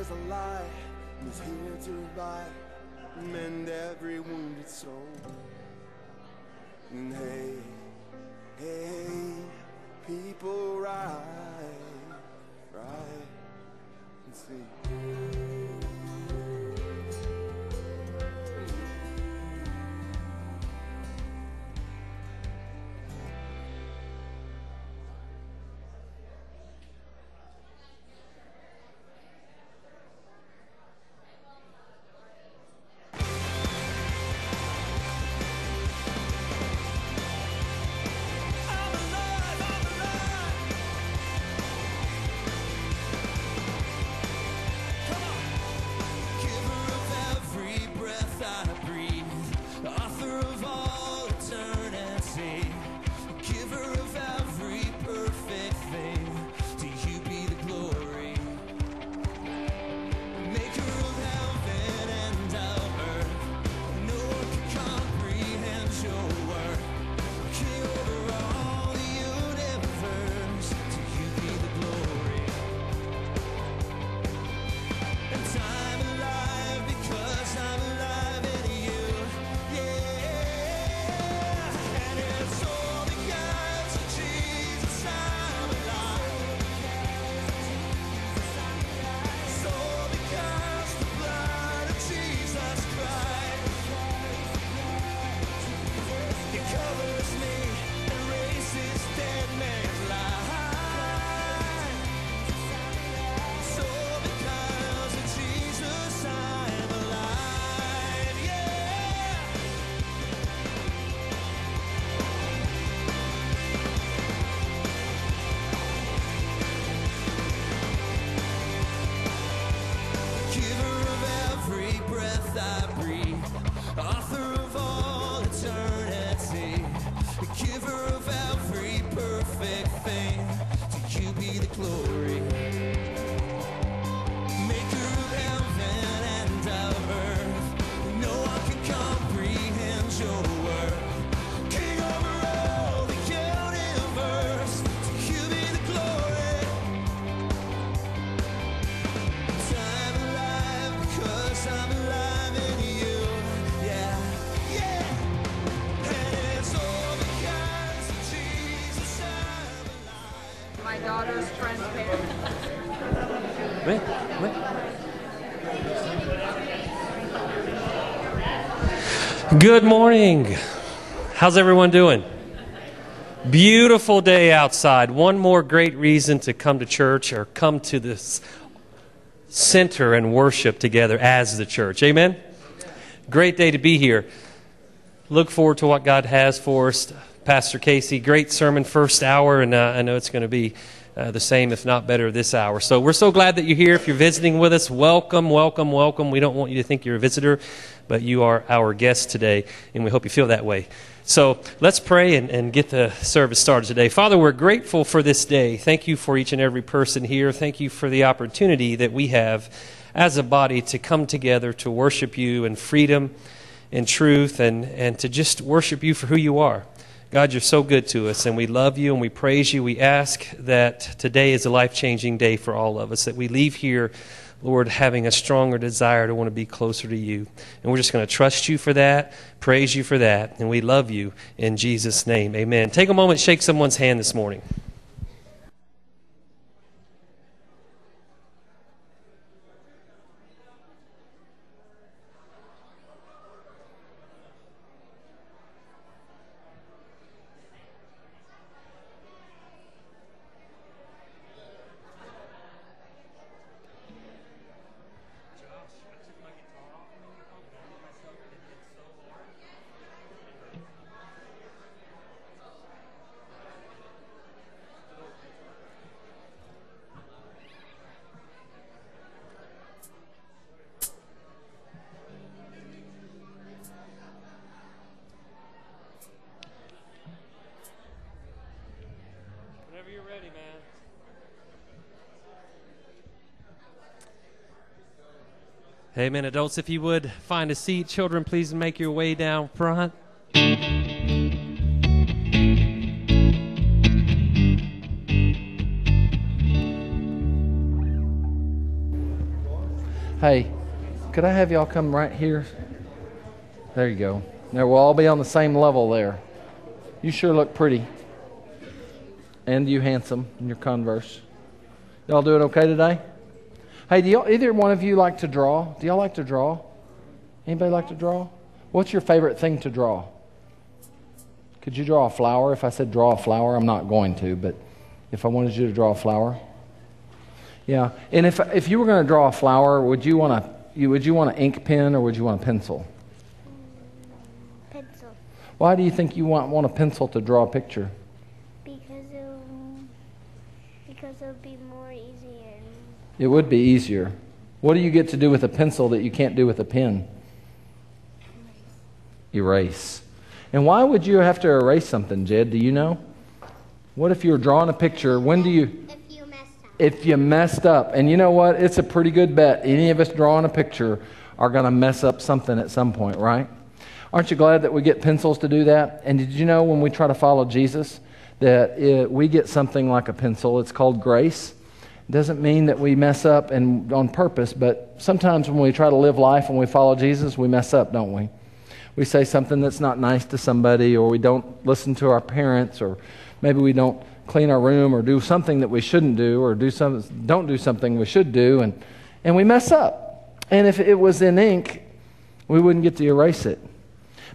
noise. a God is here to revive. Mend every wounded soul. And hey, hey, people rise, rise and sing. Good morning. How's everyone doing? Beautiful day outside. One more great reason to come to church or come to this center and worship together as the church. Amen? Great day to be here. Look forward to what God has for us. Pastor Casey, great sermon first hour, and uh, I know it's going to be uh, the same, if not better, this hour. So we're so glad that you're here. If you're visiting with us, welcome, welcome, welcome. We don't want you to think you're a visitor, but you are our guest today, and we hope you feel that way. So let's pray and, and get the service started today. Father, we're grateful for this day. Thank you for each and every person here. Thank you for the opportunity that we have as a body to come together to worship you in freedom and truth and, and to just worship you for who you are. God, you're so good to us, and we love you and we praise you. We ask that today is a life changing day for all of us, that we leave here, Lord, having a stronger desire to want to be closer to you. And we're just going to trust you for that, praise you for that, and we love you in Jesus' name. Amen. Take a moment, shake someone's hand this morning. Amen. Adults, if you would find a seat, children, please make your way down front. Hey, could I have y'all come right here? There you go. Now we'll all be on the same level there. You sure look pretty. And you handsome in your Converse. Y'all doing okay today? Hey, do y'all, either one of you like to draw? Do y'all like to draw? Anybody like to draw? What's your favorite thing to draw? Could you draw a flower? If I said draw a flower, I'm not going to, but if I wanted you to draw a flower. Yeah. And if, if you were going to draw a flower, would you want a you, would you want an ink pen or would you want a pencil? Pencil. Why do you think you want, want a pencil to draw a picture? Because it'll, because it'll be. It would be easier. What do you get to do with a pencil that you can't do with a pen? Erase. And why would you have to erase something, Jed? Do you know? What if you were drawing a picture? When do you. If you mess up. If you messed up. And you know what? It's a pretty good bet. Any of us drawing a picture are going to mess up something at some point, right? Aren't you glad that we get pencils to do that? And did you know when we try to follow Jesus that it, we get something like a pencil? It's called grace. Doesn't mean that we mess up and on purpose, but sometimes when we try to live life and we follow Jesus, we mess up, don't we? We say something that's not nice to somebody, or we don't listen to our parents, or maybe we don't clean our room, or do something that we shouldn't do, or do some, don't do something we should do, and, and we mess up. And if it was in ink, we wouldn't get to erase it.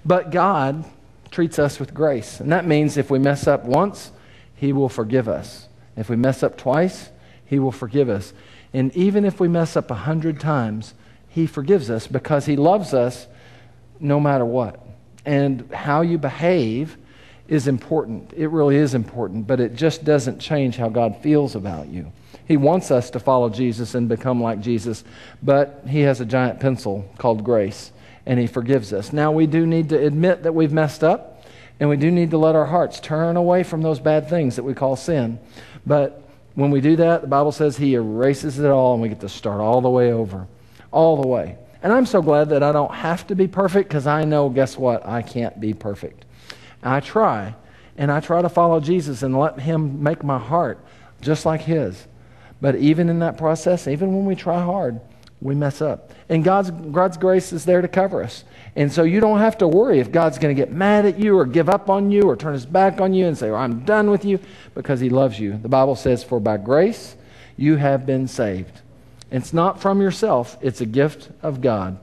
But God treats us with grace. And that means if we mess up once, He will forgive us. If we mess up twice, He will forgive us. And even if we mess up a hundred times, He forgives us because He loves us no matter what. And how you behave is important. It really is important, but it just doesn't change how God feels about you. He wants us to follow Jesus and become like Jesus, but He has a giant pencil called grace, and He forgives us. Now, we do need to admit that we've messed up, and we do need to let our hearts turn away from those bad things that we call sin. But when we do that, the Bible says He erases it all, and we get to start all the way over. All the way. And I'm so glad that I don't have to be perfect because I know, guess what? I can't be perfect. I try, and I try to follow Jesus and let Him make my heart just like His. But even in that process, even when we try hard, we mess up. And God's, God's grace is there to cover us. And so you don't have to worry if God's going to get mad at you or give up on you or turn his back on you and say, well, I'm done with you because he loves you. The Bible says, For by grace you have been saved. It's not from yourself, it's a gift of God.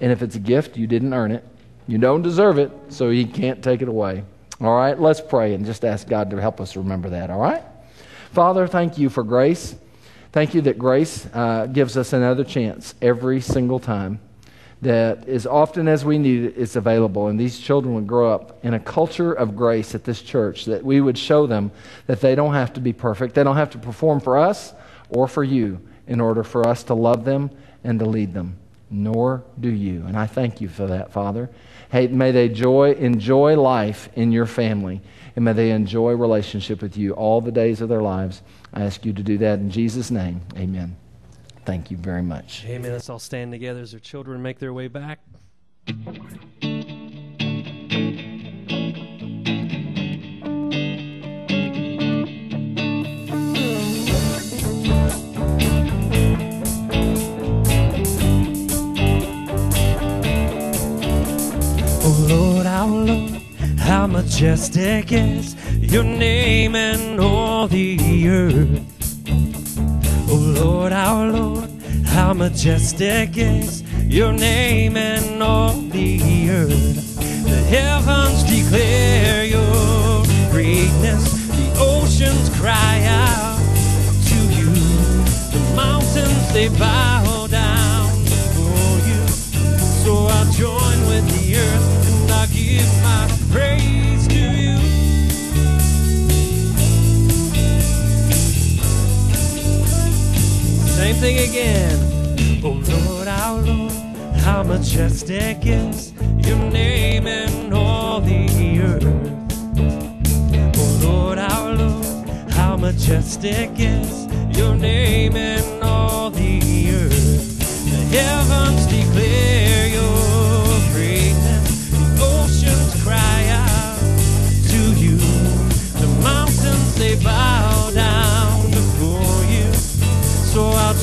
And if it's a gift, you didn't earn it. You don't deserve it, so He can't take it away. All right, let's pray and just ask God to help us remember that. All right? Father, thank you for grace. Thank you that grace uh, gives us another chance every single time. That as often as we need it, it's available. And these children would grow up in a culture of grace at this church, that we would show them that they don't have to be perfect. They don't have to perform for us or for you in order for us to love them and to lead them. Nor do you. And I thank you for that, Father. Hey, may they joy, enjoy life in your family, and may they enjoy relationship with you all the days of their lives. I ask you to do that in Jesus' name. Amen. Thank you very much. Amen. Let's all stand together as our children make their way back. Oh Lord, our Lord, how majestic is your name in all the earth. Oh Lord, our Lord, how majestic is your name in all the earth. The heavens declare your greatness, the oceans cry out to you. The mountains they bow down before you. So I'll join with the earth and I'll give my praise Same thing again. Oh Lord, our Lord, how majestic is your name in all the earth. Oh Lord, our Lord, how majestic is your name in all the earth. The heavens declare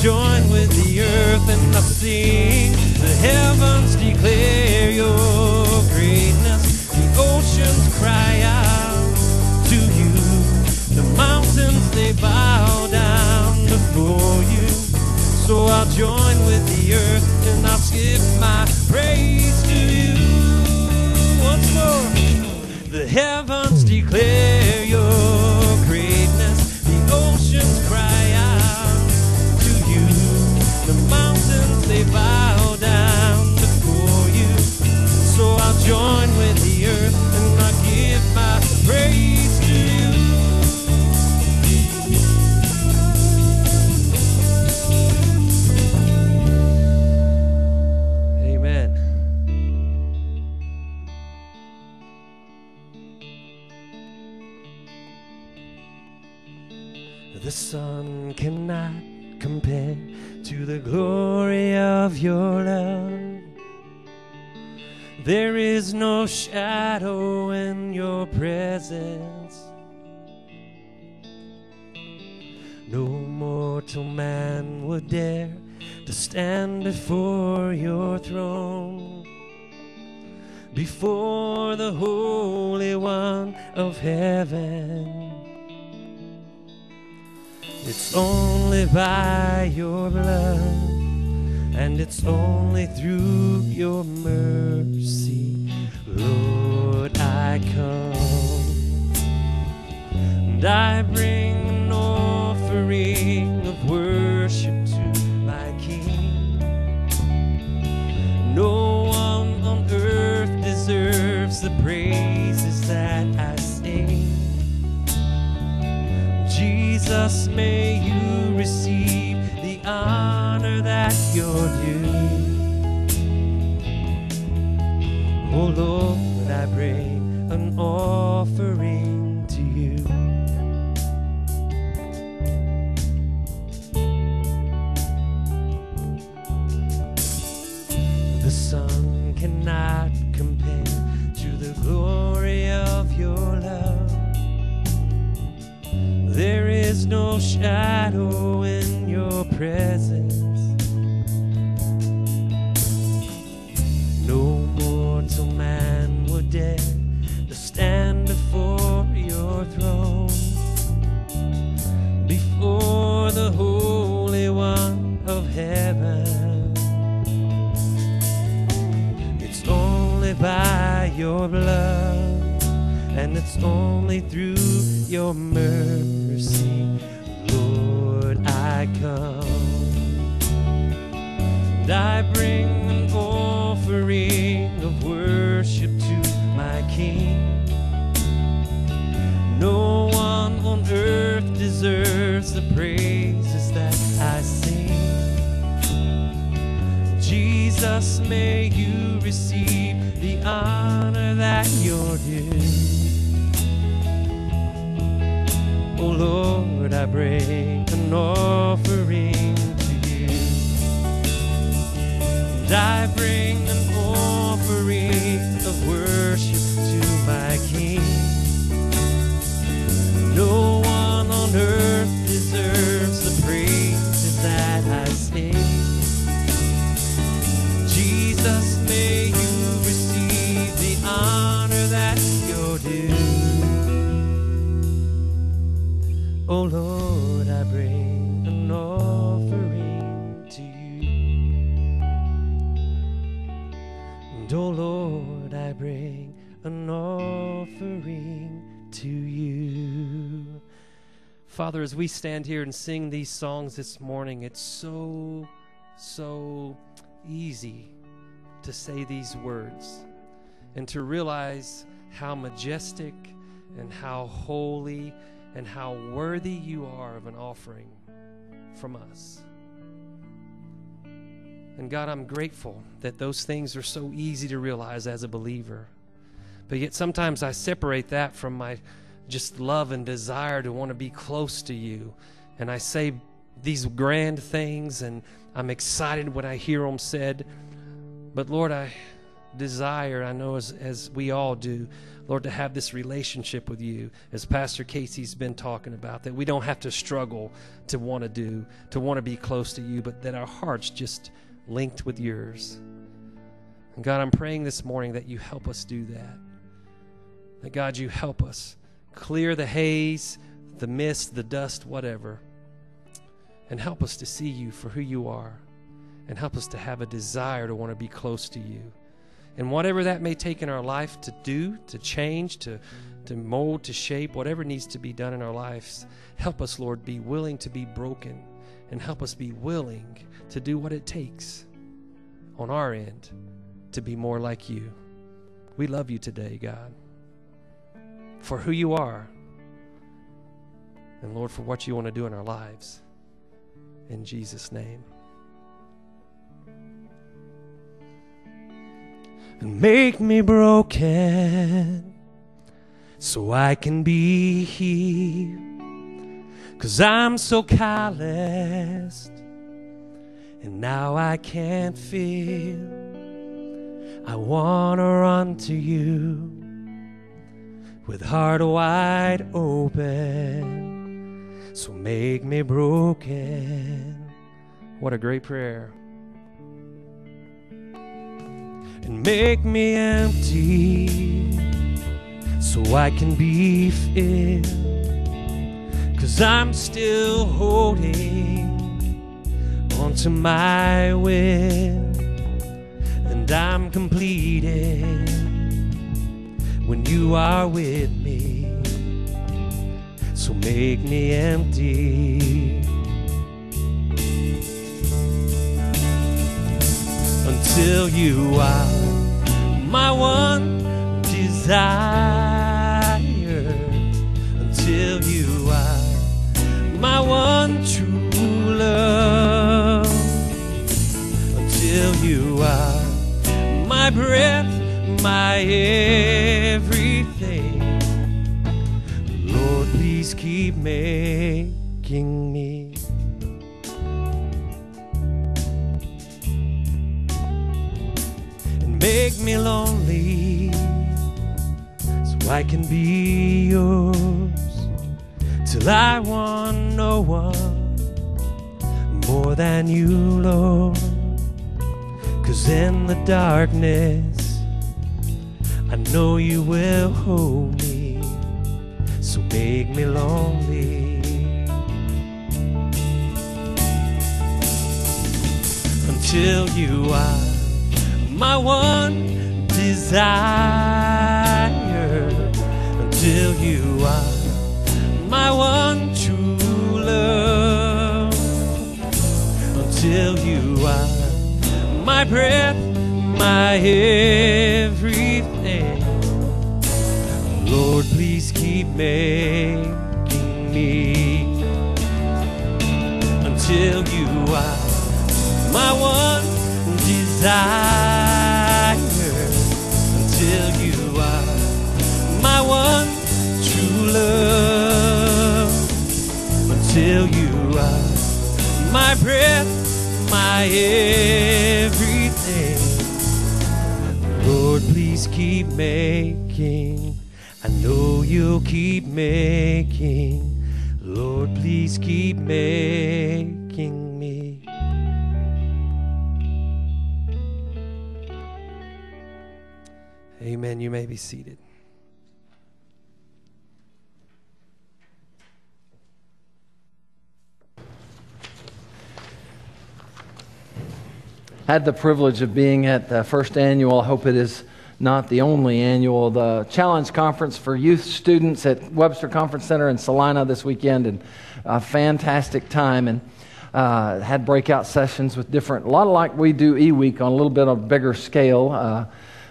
join with the earth and I sing. The heavens declare your greatness. The oceans cry out to you. The mountains they bow down before you. So I'll join with the earth and I'll skip my praise to you. Once more. The heavens declare The sun cannot compare to the glory of your love. There is no shadow in your presence. No mortal man would dare to stand before your throne, before the Holy One of heaven. It's only by your blood, and it's only through your mercy, Lord, I come. And I bring an offering of worship to my King. No one on earth deserves the praises that I sing. Jesus, may you receive honor that you're due. Oh Lord, I bring an offering to you. The sun cannot compare to the glory of your love. There is no shadow in your presence. No mortal man would dare to stand before your throne, before the Holy One of heaven. It's only by your blood, and it's only through your mercy, I come. And I bring an offering of worship to my King. No one on earth deserves the praises that I sing. Jesus, may you receive the honor that you're due. Oh Lord, I bring an offering to you. And I bring as we stand here and sing these songs this morning, it's so, so easy to say these words and to realize how majestic and how holy and how worthy you are of an offering from us. And God, I'm grateful that those things are so easy to realize as a believer. But yet sometimes I separate that from my just love and desire to want to be close to you. And I say these grand things and I'm excited when I hear them said. But Lord, I desire, I know as, as we all do, Lord, to have this relationship with you, as Pastor Casey's been talking about, that we don't have to struggle to want to do, to want to be close to you, but that our hearts just linked with yours. And God, I'm praying this morning that you help us do that. That God, you help us clear the haze, the mist, the dust, whatever, and help us to see you for who you are, and help us to have a desire to want to be close to you. And whatever that may take in our life to do, to change, to, to mold, to shape, whatever needs to be done in our lives, help us, Lord, be willing to be broken and help us be willing to do what it takes on our end to be more like you. We love you today, God, for who you are, and Lord, for what you want to do in our lives. In Jesus' name. and make me broken so I can be healed. Cause I'm so calloused and now I can't feel. I wanna run to you with heart wide open. So make me broken. What a great prayer and make me empty so I can be filled. Cause I'm still holding onto my will, and I'm completed when you are with me. So make me empty. until you are my one desire. Until you are my one true love. Until you are my breath, my everything. Lord, please keep making me. and make me lonely so I can be yours till I want no one more than you, Lord. Cause in the darkness, know you will hold me, so make me lonely. Until you are my one desire. Until you are my one true love. Until you are my breath my everything lord please keep making me. Until you are my one desire. Until you are my one true love. Until you are my breath my everything. Lord please keep making i know you'll keep making lord please keep making me Amen. You may be seated. had the privilege of being at the first annual, I hope it is not the only annual, the Challenge Conference for Youth Students at Webster Conference Center in Salina this weekend, and a fantastic time. And uh, had breakout sessions with different, a lot like we do E Week on a little bit of a bigger scale. Uh,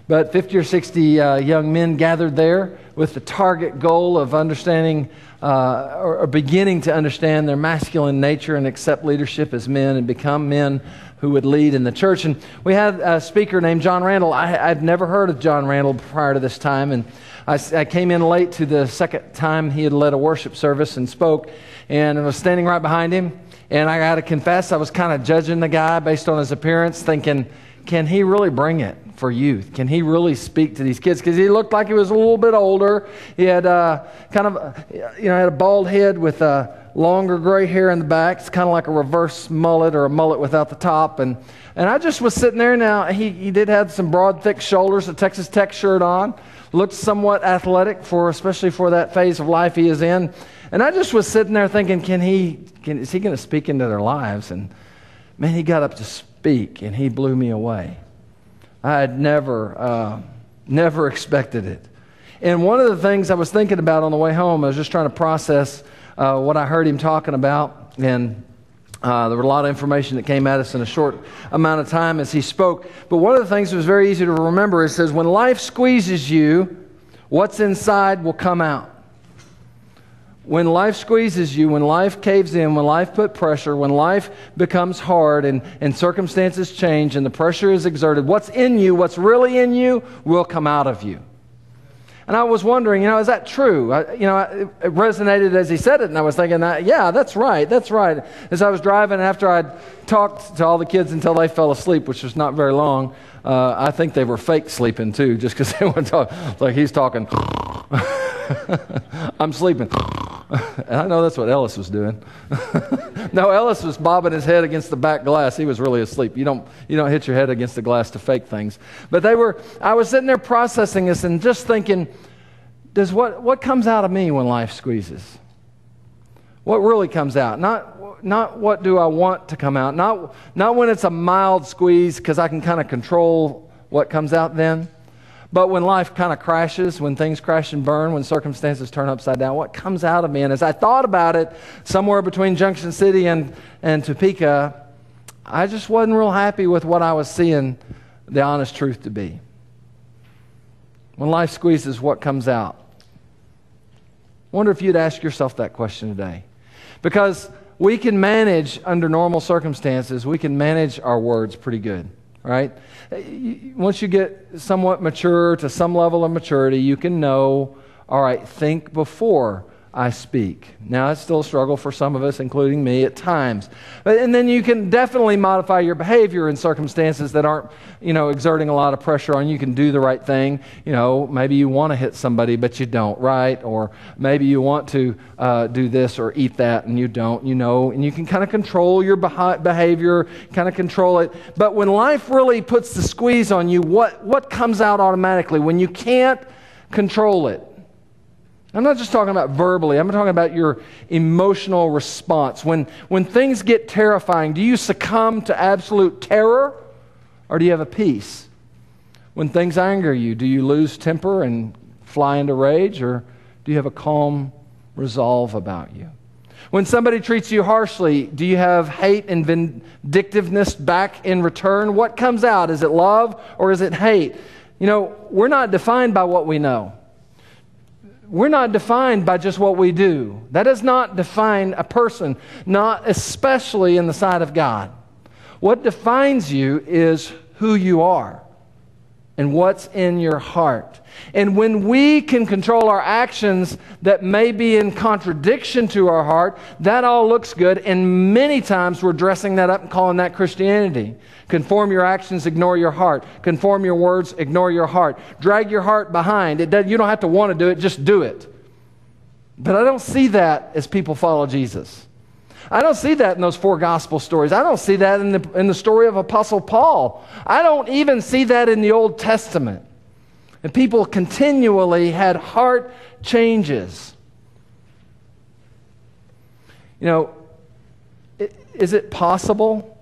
but 50 or 60 uh, young men gathered there with the target goal of understanding uh, or, or, beginning to understand their masculine nature and accept leadership as men and become men who would lead in the church. And we had a speaker named John Randall. I, would never heard of John Randall prior to this time. And I, I, came in late to the second time he had led a worship service and spoke. And I was standing right behind him. And I got to confess, I was kind of judging the guy based on his appearance, thinking, can he really bring it for youth? Can he really speak to these kids? Because he looked like he was a little bit older. He had uh, kind of, uh, you know, had a bald head with uh, longer gray hair in the back. It's kind of like a reverse mullet or a mullet without the top. And, and I just was sitting there now. He, he did have some broad, thick shoulders, a Texas Tech shirt on. Looked somewhat athletic for, especially for that phase of life he is in. And I just was sitting there thinking, can he, can, is he going to speak into their lives? And man, he got up to speak and he blew me away. I had never, uh, never expected it. And one of the things I was thinking about on the way home, I was just trying to process uh, what I heard him talking about. And uh, there was a lot of information that came at us in a short amount of time as he spoke. But one of the things that was very easy to remember is says, when life squeezes you, what's inside will come out when life squeezes you, when life caves in, when life put pressure, when life becomes hard and, and circumstances change and the pressure is exerted, what's in you, what's really in you, will come out of you. And I was wondering, you know, is that true? I, you know, it resonated as he said it, and I was thinking, uh, yeah, that's right, that's right. As I was driving, after I'd talked to all the kids until they fell asleep, which was not very long, uh, I think they were fake sleeping too, just because they went talk. Like he's talking. I'm sleeping. and I know that's what Ellis was doing. no, Ellis was bobbing his head against the back glass. He was really asleep. You don't, you don't hit your head against the glass to fake things. But they were, I was sitting there processing this and just thinking, does what, what comes out of me when life squeezes? What really comes out? Not, not what do I want to come out. Not, not when it's a mild squeeze because I can kind of control what comes out then. But when life kind of crashes, when things crash and burn, when circumstances turn upside down, what comes out of me? And as I thought about it, somewhere between Junction City and, and Topeka, I just wasn't real happy with what I was seeing the honest truth to be. When life squeezes, what comes out? wonder if you'd ask yourself that question today. Because we can manage under normal circumstances, we can manage our words pretty good right? Uh, once you get somewhat mature to some level of maturity, you can know, all right, think before I speak. Now, it's still a struggle for some of us, including me at times. But, and then you can definitely modify your behavior in circumstances that aren't, you know, exerting a lot of pressure on you. Can do the right thing. You know, maybe you want to hit somebody, but you don't, right? Or maybe you want to uh, do this or eat that and you don't, you know, and you can kind of control your behavior, kind of control it. But when life really puts the squeeze on you, what, what comes out automatically? When you can't control it, I'm not just talking about verbally, I'm talking about your emotional response. When, when things get terrifying, do you succumb to absolute terror or do you have a peace? When things anger you, do you lose temper and fly into rage or do you have a calm resolve about you? When somebody treats you harshly, do you have hate and vindictiveness back in return? What comes out? Is it love or is it hate? You know, we're not defined by what we know we're not defined by just what we do. That does not define a person, not especially in the sight of God. What defines you is who you are and what's in your heart. And when we can control our actions that may be in contradiction to our heart, that all looks good. And many times we're dressing that up and calling that Christianity. Conform your actions, ignore your heart. Conform your words, ignore your heart. Drag your heart behind. It does, you don't have to want to do it, just do it. But I don't see that as people follow Jesus. I don't see that in those four gospel stories. I don't see that in the, in the story of Apostle Paul. I don't even see that in the Old Testament. And people continually had heart changes. You know, is it possible?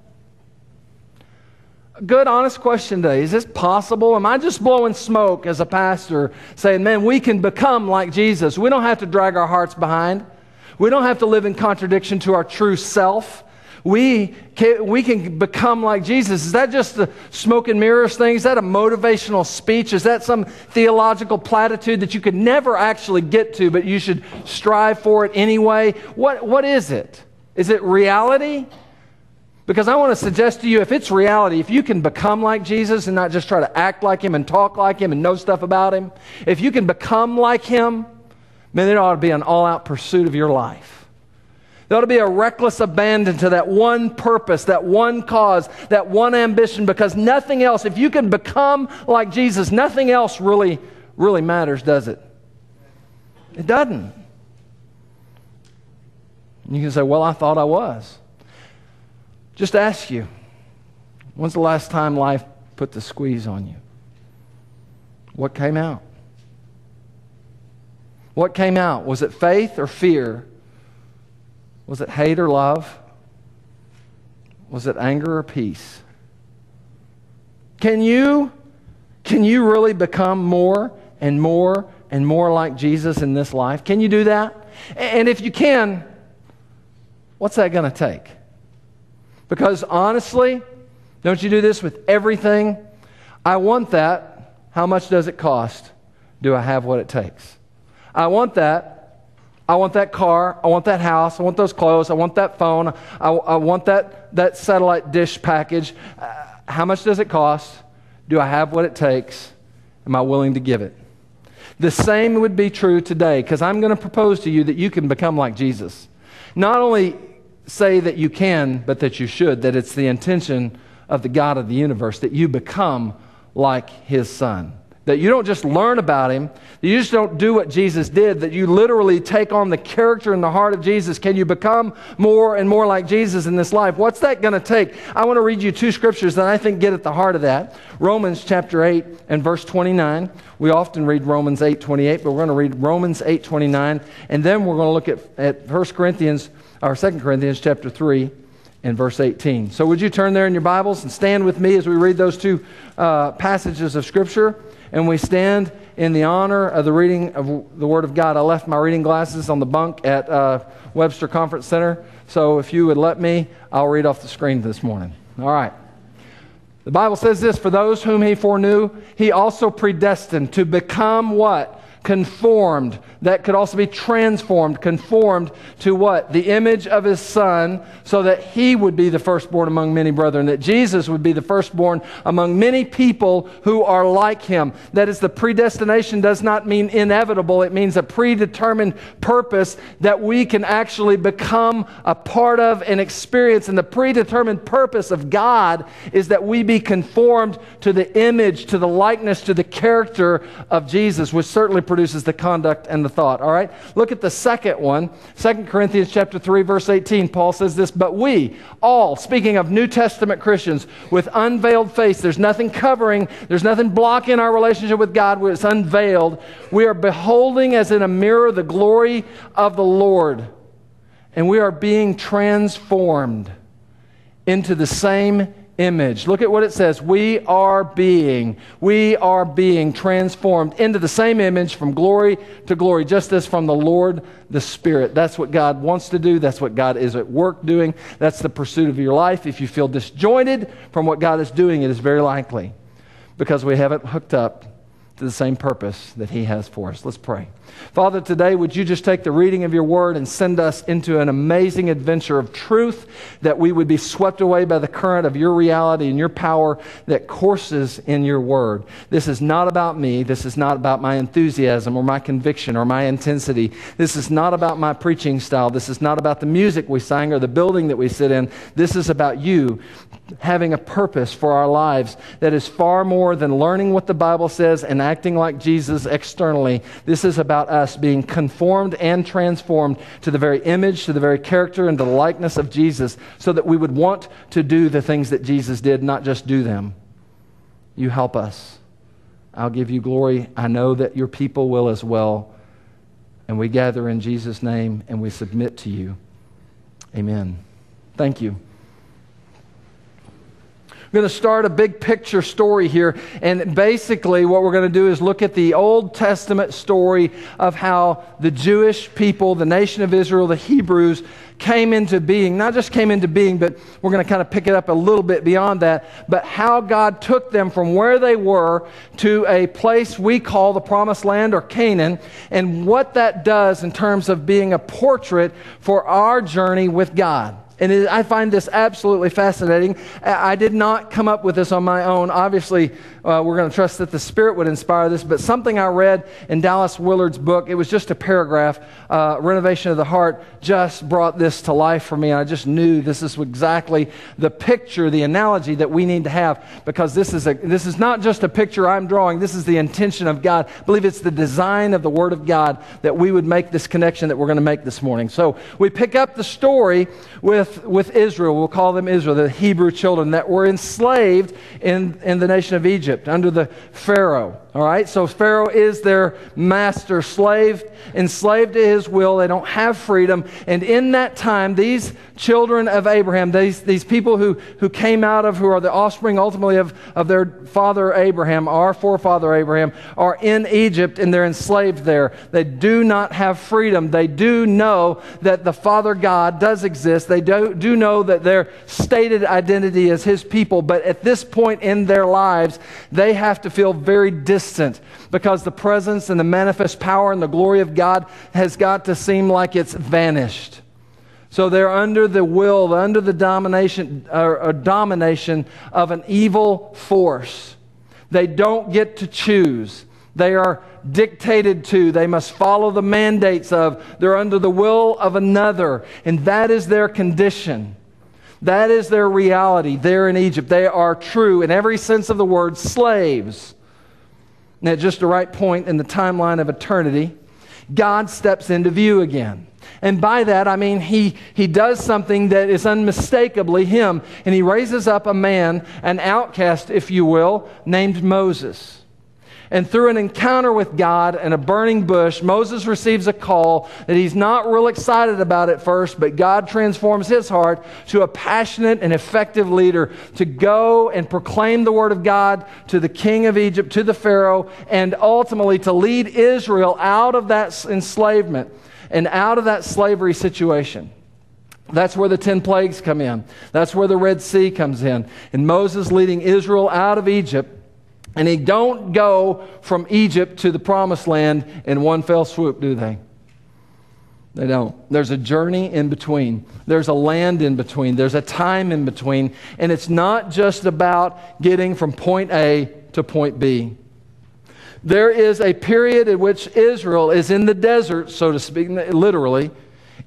Good, honest question today. Is this possible? Am I just blowing smoke as a pastor saying, man, we can become like Jesus? We don't have to drag our hearts behind. We don't have to live in contradiction to our true self we can, we can become like Jesus. Is that just the smoke and mirrors thing? Is that a motivational speech? Is that some theological platitude that you could never actually get to, but you should strive for it anyway? What, what is it? Is it reality? Because I want to suggest to you if it's reality, if you can become like Jesus and not just try to act like him and talk like him and know stuff about him, if you can become like him, man, it ought to be an all out pursuit of your life. There ought to be a reckless abandon to that one purpose, that one cause, that one ambition, because nothing else, if you can become like Jesus, nothing else really, really matters, does it? It doesn't. You can say, Well, I thought I was. Just ask you, when's the last time life put the squeeze on you? What came out? What came out? Was it faith or fear? Was it hate or love? Was it anger or peace? Can you can you really become more and more and more like Jesus in this life? Can you do that? And if you can, what's that going to take? Because honestly, don't you do this with everything? I want that. How much does it cost? Do I have what it takes? I want that. I want that car. I want that house. I want those clothes. I want that phone. I, I want that, that satellite dish package. Uh, how much does it cost? Do I have what it takes? Am I willing to give it? The same would be true today because I'm going to propose to you that you can become like Jesus. Not only say that you can, but that you should, that it's the intention of the God of the universe that you become like his son. That you don't just learn about him, that you just don't do what Jesus did, that you literally take on the character and the heart of Jesus. Can you become more and more like Jesus in this life? What's that going to take? I want to read you two scriptures that I think get at the heart of that. Romans chapter 8 and verse 29. We often read Romans 8 28, but we're going to read Romans 8 29, and then we're going to look at, at 1 Corinthians, or 2 Corinthians chapter 3 and verse 18. So would you turn there in your Bibles and stand with me as we read those two uh, passages of Scripture? and we stand in the honor of the reading of the Word of God. I left my reading glasses on the bunk at uh, Webster Conference Center, so if you would let me, I'll read off the screen this morning. All right. The Bible says this For those whom He foreknew, He also predestined to become what? Conformed. That could also be transformed, conformed to what? The image of his son, so that he would be the firstborn among many brethren, that Jesus would be the firstborn among many people who are like him. That is, the predestination does not mean inevitable, it means a predetermined purpose that we can actually become a part of and experience. And the predetermined purpose of God is that we be conformed to the image, to the likeness, to the character of Jesus, which certainly produces the conduct and the thought. All right? Look at the second one. 2 Corinthians chapter 3 verse 18. Paul says this, "But we all, speaking of New Testament Christians, with unveiled face, there's nothing covering, there's nothing blocking our relationship with God, it's unveiled. We are beholding as in a mirror the glory of the Lord, and we are being transformed into the same image. Look at what it says. We are being, we are being transformed into the same image from glory to glory, just as from the Lord the Spirit. That's what God wants to do. That's what God is at work doing. That's the pursuit of your life. If you feel disjointed from what God is doing, it is very likely because we haven't hooked up to the same purpose that He has for us. Let's pray. Father, today, would you just take the reading of your word and send us into an amazing adventure of truth, that we would be swept away by the current of your reality and your power that courses in your word. This is not about me. This is not about my enthusiasm or my conviction or my intensity. This is not about my preaching style. This is not about the music we sang or the building that we sit in. This is about you having a purpose for our lives that is far more than learning what the Bible says and acting like Jesus externally. This is about us being conformed and transformed to the very image, to the very character, and to the likeness of Jesus so that we would want to do the things that Jesus did, not just do them. You help us. I'll give you glory. I know that your people will as well. And we gather in Jesus' name and we submit to you. Amen. Thank you. Going to start a big picture story here. And basically, what we're going to do is look at the Old Testament story of how the Jewish people, the nation of Israel, the Hebrews, came into being. Not just came into being, but we're going to kind of pick it up a little bit beyond that. But how God took them from where they were to a place we call the Promised Land or Canaan, and what that does in terms of being a portrait for our journey with God. And it, I find this absolutely fascinating. I I did not come up with this on my own. Obviously, uh, we're going to trust that the Spirit would inspire this, but something I read in Dallas Willard's book, it was just a paragraph, uh, Renovation of the Heart, just brought this to life for me. And I just knew this is exactly the picture, the analogy that we need to have, because this is, a, this is not just a picture I'm drawing, this is the intention of God. I believe it's the design of the Word of God that we would make this connection that we're going to make this morning. So we pick up the story with, with Israel. We'll call them Israel, the Hebrew children that were enslaved in, in the nation of Egypt under the Pharaoh. All right, so Pharaoh is their master, slave, enslaved to his will. They don't have freedom. And in that time, these children of Abraham, these, these people who, who came out of, who are the offspring ultimately of, of their father Abraham, our forefather Abraham, are in Egypt and they're enslaved there. They do not have freedom. They do know that the Father God does exist. They do, do know that their stated identity is his people. But at this point in their lives, they have to feel very distant because the presence and the manifest power and the glory of God has got to seem like it's vanished. So they're under the will, under the domination, or, or domination of an evil force. They don't get to choose. They are dictated to. They must follow the mandates of. They're under the will of another. And that is their condition. That is their reality there in Egypt. They are true, in every sense of the word, slaves. And at just the right point in the timeline of eternity, God steps into view again. And by that, I mean he, he does something that is unmistakably him. And he raises up a man, an outcast, if you will, named Moses. And through an encounter with God in a burning bush, Moses receives a call that he's not real excited about at first, but God transforms his heart to a passionate and effective leader to go and proclaim the word of God to the king of Egypt, to the Pharaoh, and ultimately to lead Israel out of that enslavement and out of that slavery situation. That's where the 10 plagues come in. That's where the Red Sea comes in. And Moses leading Israel out of Egypt and they don't go from Egypt to the promised land in one fell swoop, do they? They don't. There's a journey in between. There's a land in between. There's a time in between. And it's not just about getting from point A to point B. There is a period in which Israel is in the desert, so to speak, literally,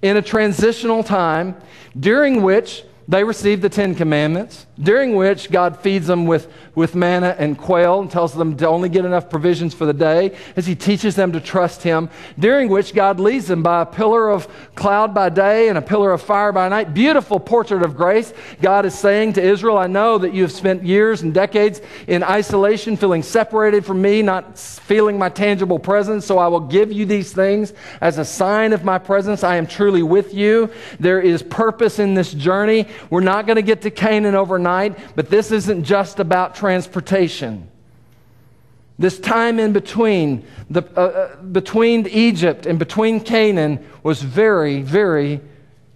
in a transitional time during which they receive the Ten Commandments, during which God feeds them with, with manna and quail and tells them to only get enough provisions for the day as He teaches them to trust Him, during which God leads them by a pillar of cloud by day and a pillar of fire by night. Beautiful portrait of grace. God is saying to Israel, I know that you have spent years and decades in isolation, feeling separated from me, not feeling my tangible presence, so I will give you these things as a sign of my presence. I am truly with you. There is purpose in this journey. We're not going to get to Canaan overnight, but this isn't just about transportation. This time in between, the, uh, uh, between Egypt and between Canaan was very, very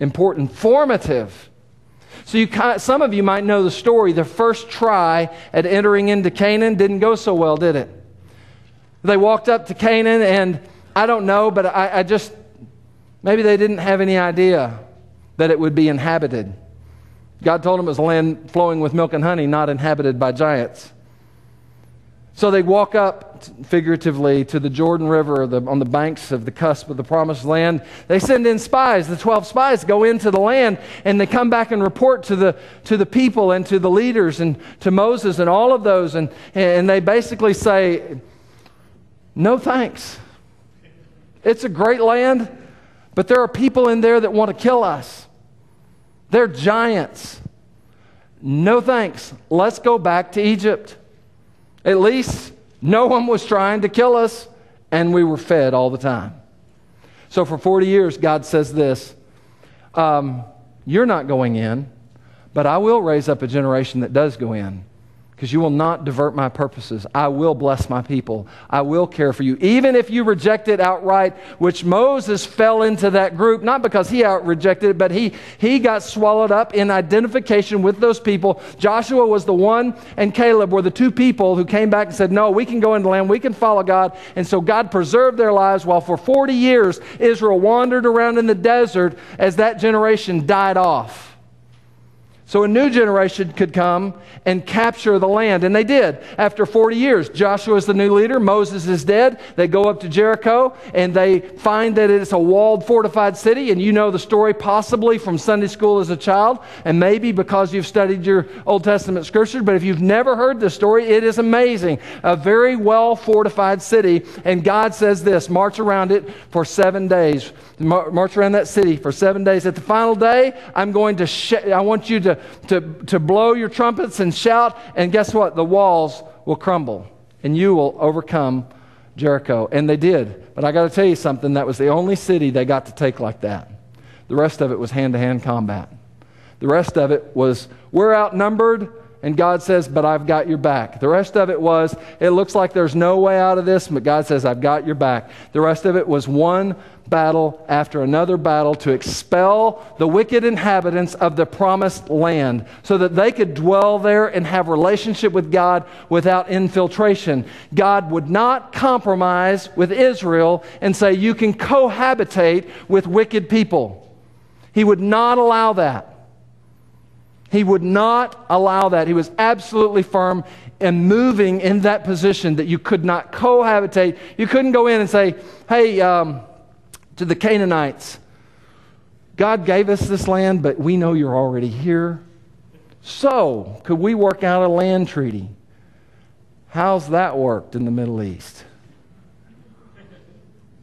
important, formative. So you, some of you might know the story. The first try at entering into Canaan didn't go so well, did it? They walked up to Canaan, and I don't know, but I, I just, maybe they didn't have any idea that it would be inhabited. God told them it was a land flowing with milk and honey, not inhabited by giants. So they walk up, figuratively, to the Jordan River the, on the banks of the cusp of the promised land. They send in spies. The 12 spies go into the land and they come back and report to the, to the people and to the leaders and to Moses and all of those. And, and they basically say, No thanks. It's a great land, but there are people in there that want to kill us. They're giants. No thanks. Let's go back to Egypt. At least no one was trying to kill us, and we were fed all the time. So for 40 years, God says this um, You're not going in, but I will raise up a generation that does go in because you will not divert my purposes. I will bless my people. I will care for you. Even if you reject it outright, which Moses fell into that group, not because he out rejected it, but he, he got swallowed up in identification with those people. Joshua was the one, and Caleb were the two people who came back and said, No, we can go into the land, we can follow God. And so God preserved their lives while for 40 years Israel wandered around in the desert as that generation died off. So a new generation could come and capture the land. And they did. After 40 years, Joshua is the new leader. Moses is dead. They go up to Jericho and they find that it's a walled, fortified city. And you know the story possibly from Sunday school as a child, and maybe because you've studied your Old Testament scriptures. But if you've never heard this story, it is amazing. A very well fortified city. And God says this march around it for seven days. March around that city for seven days. At the final day, I'm going to, sh- I want you to, to, to blow your trumpets and shout, and guess what? The walls will crumble, and you will overcome Jericho. And they did. But I got to tell you something that was the only city they got to take like that. The rest of it was hand to hand combat. The rest of it was, we're outnumbered, and God says, But I've got your back. The rest of it was, It looks like there's no way out of this, but God says, I've got your back. The rest of it was one battle after another battle to expel the wicked inhabitants of the promised land so that they could dwell there and have relationship with God without infiltration. God would not compromise with Israel and say, You can cohabitate with wicked people. He would not allow that. He would not allow that. He was absolutely firm and moving in that position that you could not cohabitate. You couldn't go in and say, hey, um, to the Canaanites, God gave us this land, but we know you're already here. So, could we work out a land treaty? How's that worked in the Middle East?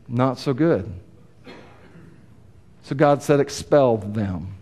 Not so good. So God said, expel them.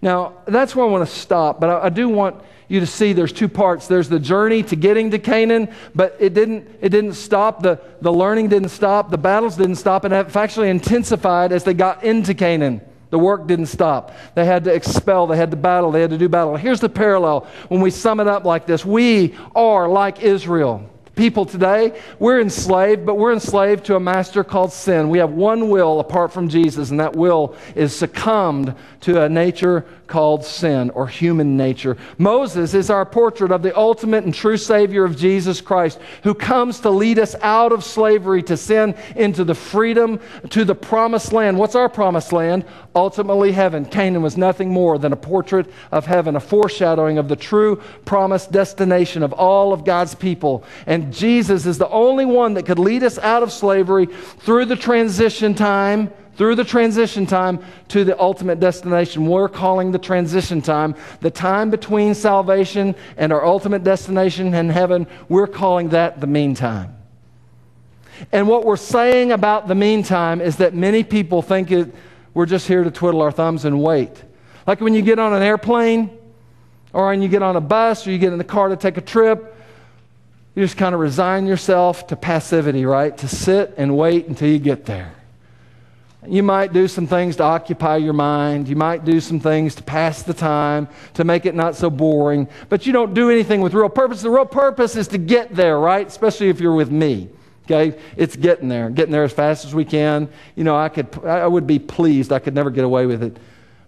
Now, that's where I want to stop, but I, I, do want you to see there's two parts. There's the journey to getting to Canaan, but it didn't, it didn't stop. The, the learning didn't stop. The battles didn't stop, and it actually intensified as they got into Canaan. The work didn't stop. They had to expel, they had to battle, they had to do battle. Here's the parallel when we sum it up like this We are like Israel people today, we're enslaved, but we're enslaved to a master called sin. We have one will apart from Jesus, and that will is succumbed to a nature called sin or human nature. Moses is our portrait of the ultimate and true Savior of Jesus Christ, who comes to lead us out of slavery to sin into the freedom to the promised land. What's our promised land? Ultimately, heaven. Canaan was nothing more than a portrait of heaven, a foreshadowing of the true promised destination of all of God's people. And Jesus is the only one that could lead us out of slavery through the transition time through the transition time to the ultimate destination. We're calling the transition time, the time between salvation and our ultimate destination in heaven, we're calling that the meantime. And what we're saying about the meantime is that many people think it, we're just here to twiddle our thumbs and wait. Like when you get on an airplane, or when you get on a bus, or you get in the car to take a trip, you just kind of resign yourself to passivity, right? To sit and wait until you get there. You might do some things to occupy your mind. You might do some things to pass the time, to make it not so boring. But you don't do anything with real purpose. The real purpose is to get there, right? Especially if you're with me. Okay? It's getting there, getting there as fast as we can. You know, I could I would be pleased. I could never get away with it.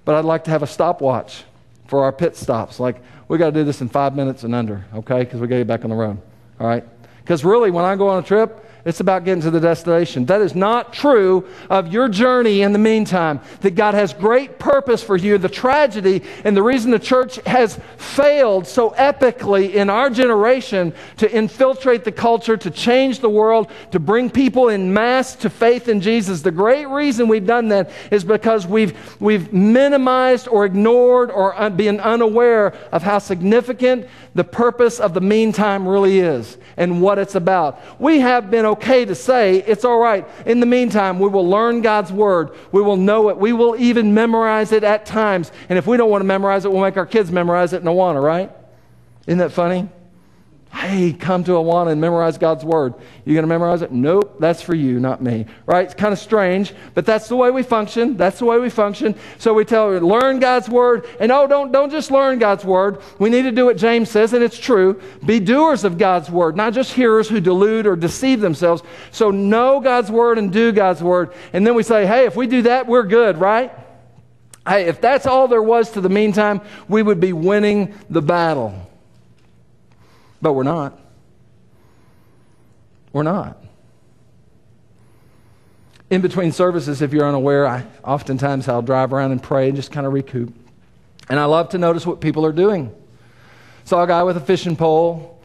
But I'd like to have a stopwatch for our pit stops. Like, we got to do this in five minutes and under, okay? Because we got to get back on the road. All right? Because really, when I go on a trip, it's about getting to the destination. That is not true of your journey in the meantime. That God has great purpose for you. The tragedy and the reason the church has failed so epically in our generation to infiltrate the culture, to change the world, to bring people in mass to faith in Jesus, the great reason we've done that is because we've, we've minimized or ignored or been unaware of how significant the purpose of the meantime really is and what it's about. We have been okay to say, it's all right. In the meantime, we will learn God's word. We will know it. We will even memorize it at times. And if we don't want to memorize it, we'll make our kids memorize it in Awana, right? Isn't that funny? Hey, come to Awana and memorize God's word. You going to memorize it? Nope, that's for you, not me. Right? It's kind of strange, but that's the way we function. That's the way we function. So we tell her, learn God's word. And oh, don't, don't just learn God's word. We need to do what James says, and it's true. Be doers of God's word, not just hearers who delude or deceive themselves. So know God's word and do God's word. And then we say, hey, if we do that, we're good, right? Hey, if that's all there was to the meantime, we would be winning the battle. But we're not. We're not. In between services, if you're unaware, I oftentimes I'll drive around and pray and just kind of recoup. And I love to notice what people are doing. Saw a guy with a fishing pole.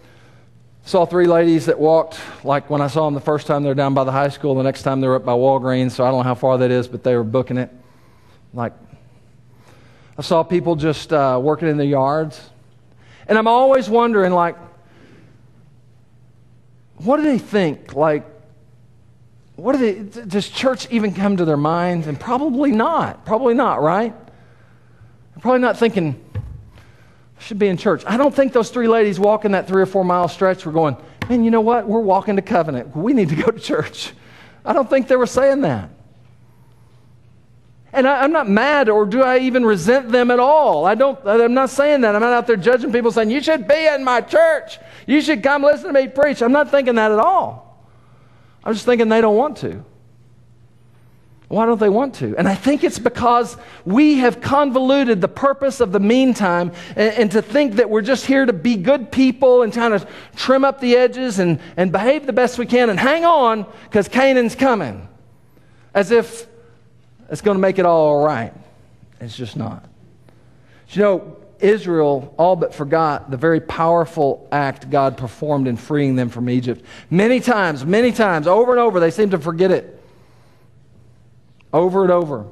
Saw three ladies that walked, like when I saw them the first time, they're down by the high school. The next time they were up by Walgreens, so I don't know how far that is, but they were booking it. Like, I saw people just uh, working in their yards. And I'm always wondering, like, what do they think? Like, what do they, does church even come to their minds? And probably not. Probably not, right? They're probably not thinking, I should be in church. I don't think those three ladies walking that three or four mile stretch were going, man, you know what? We're walking to covenant. We need to go to church. I don't think they were saying that. And I, am not mad or do I even resent them at all. I don't, I'm not saying that. I'm not out there judging people saying, you should be in my church. You should come listen to me preach. I'm not thinking that at all. I'm just thinking they don't want to. Why don't they want to? And I think it's because we have convoluted the purpose of the meantime and, and, to think that we're just here to be good people and kind to trim up the edges and, and behave the best we can and hang on because Canaan's coming. As if it's going to make it all right. It's just not. You know, Israel all but forgot the very powerful act God performed in freeing them from Egypt. Many times, many times, over and over, they seem to forget it over and over.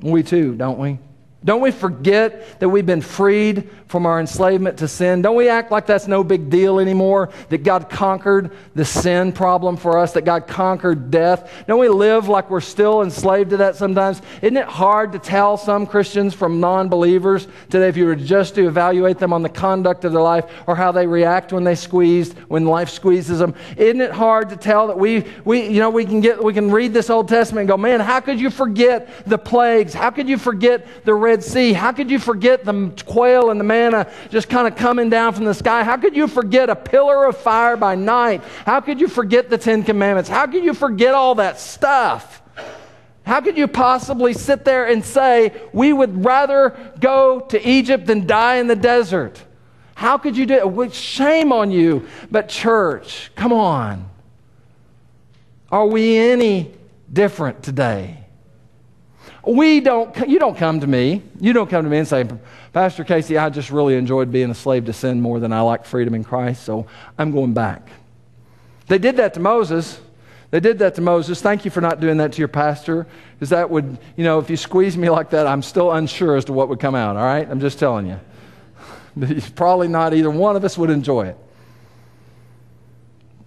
We too, don't we? Don't we forget that we've been freed from our enslavement to sin? Don't we act like that's no big deal anymore? That God conquered the sin problem for us, that God conquered death? Don't we live like we're still enslaved to that sometimes? Isn't it hard to tell some Christians from non believers today if you were just to evaluate them on the conduct of their life or how they react when they squeezed, when life squeezes them? Isn't it hard to tell that we, we you know, we can, get, we can read this Old Testament and go, man, how could you forget the plagues? How could you forget the Red Sea. How could you forget the quail and the manna just kind of coming down from the sky? How could you forget a pillar of fire by night? How could you forget the Ten Commandments? How could you forget all that stuff? How could you possibly sit there and say, we would rather go to Egypt than die in the desert? How could you do it? Shame on you. But, church, come on. Are we any different today? We don't, you don't come to me. You don't come to me and say, Pastor Casey, I just really enjoyed being a slave to sin more than I like freedom in Christ, so I'm going back. They did that to Moses. They did that to Moses. Thank you for not doing that to your pastor, because that would, you know, if you squeeze me like that, I'm still unsure as to what would come out, all right? I'm just telling you. Probably not either one of us would enjoy it.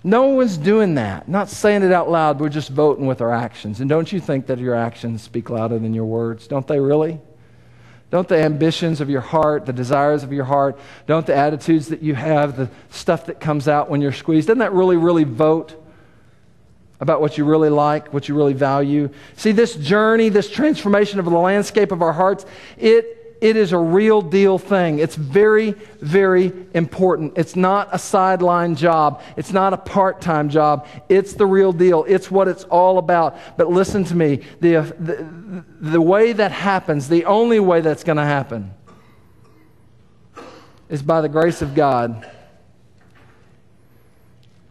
No one's doing that. Not saying it out loud, we're just voting with our actions. And don't you think that your actions speak louder than your words? Don't they really? Don't the ambitions of your heart, the desires of your heart, don't the attitudes that you have, the stuff that comes out when you're squeezed, doesn't that really, really vote about what you really like, what you really value? See, this journey, this transformation of the landscape of our hearts, it it is a real deal thing. It's very, very important. It's not a sideline job. It's not a part time job. It's the real deal. It's what it's all about. But listen to me the, the, the way that happens, the only way that's going to happen, is by the grace of God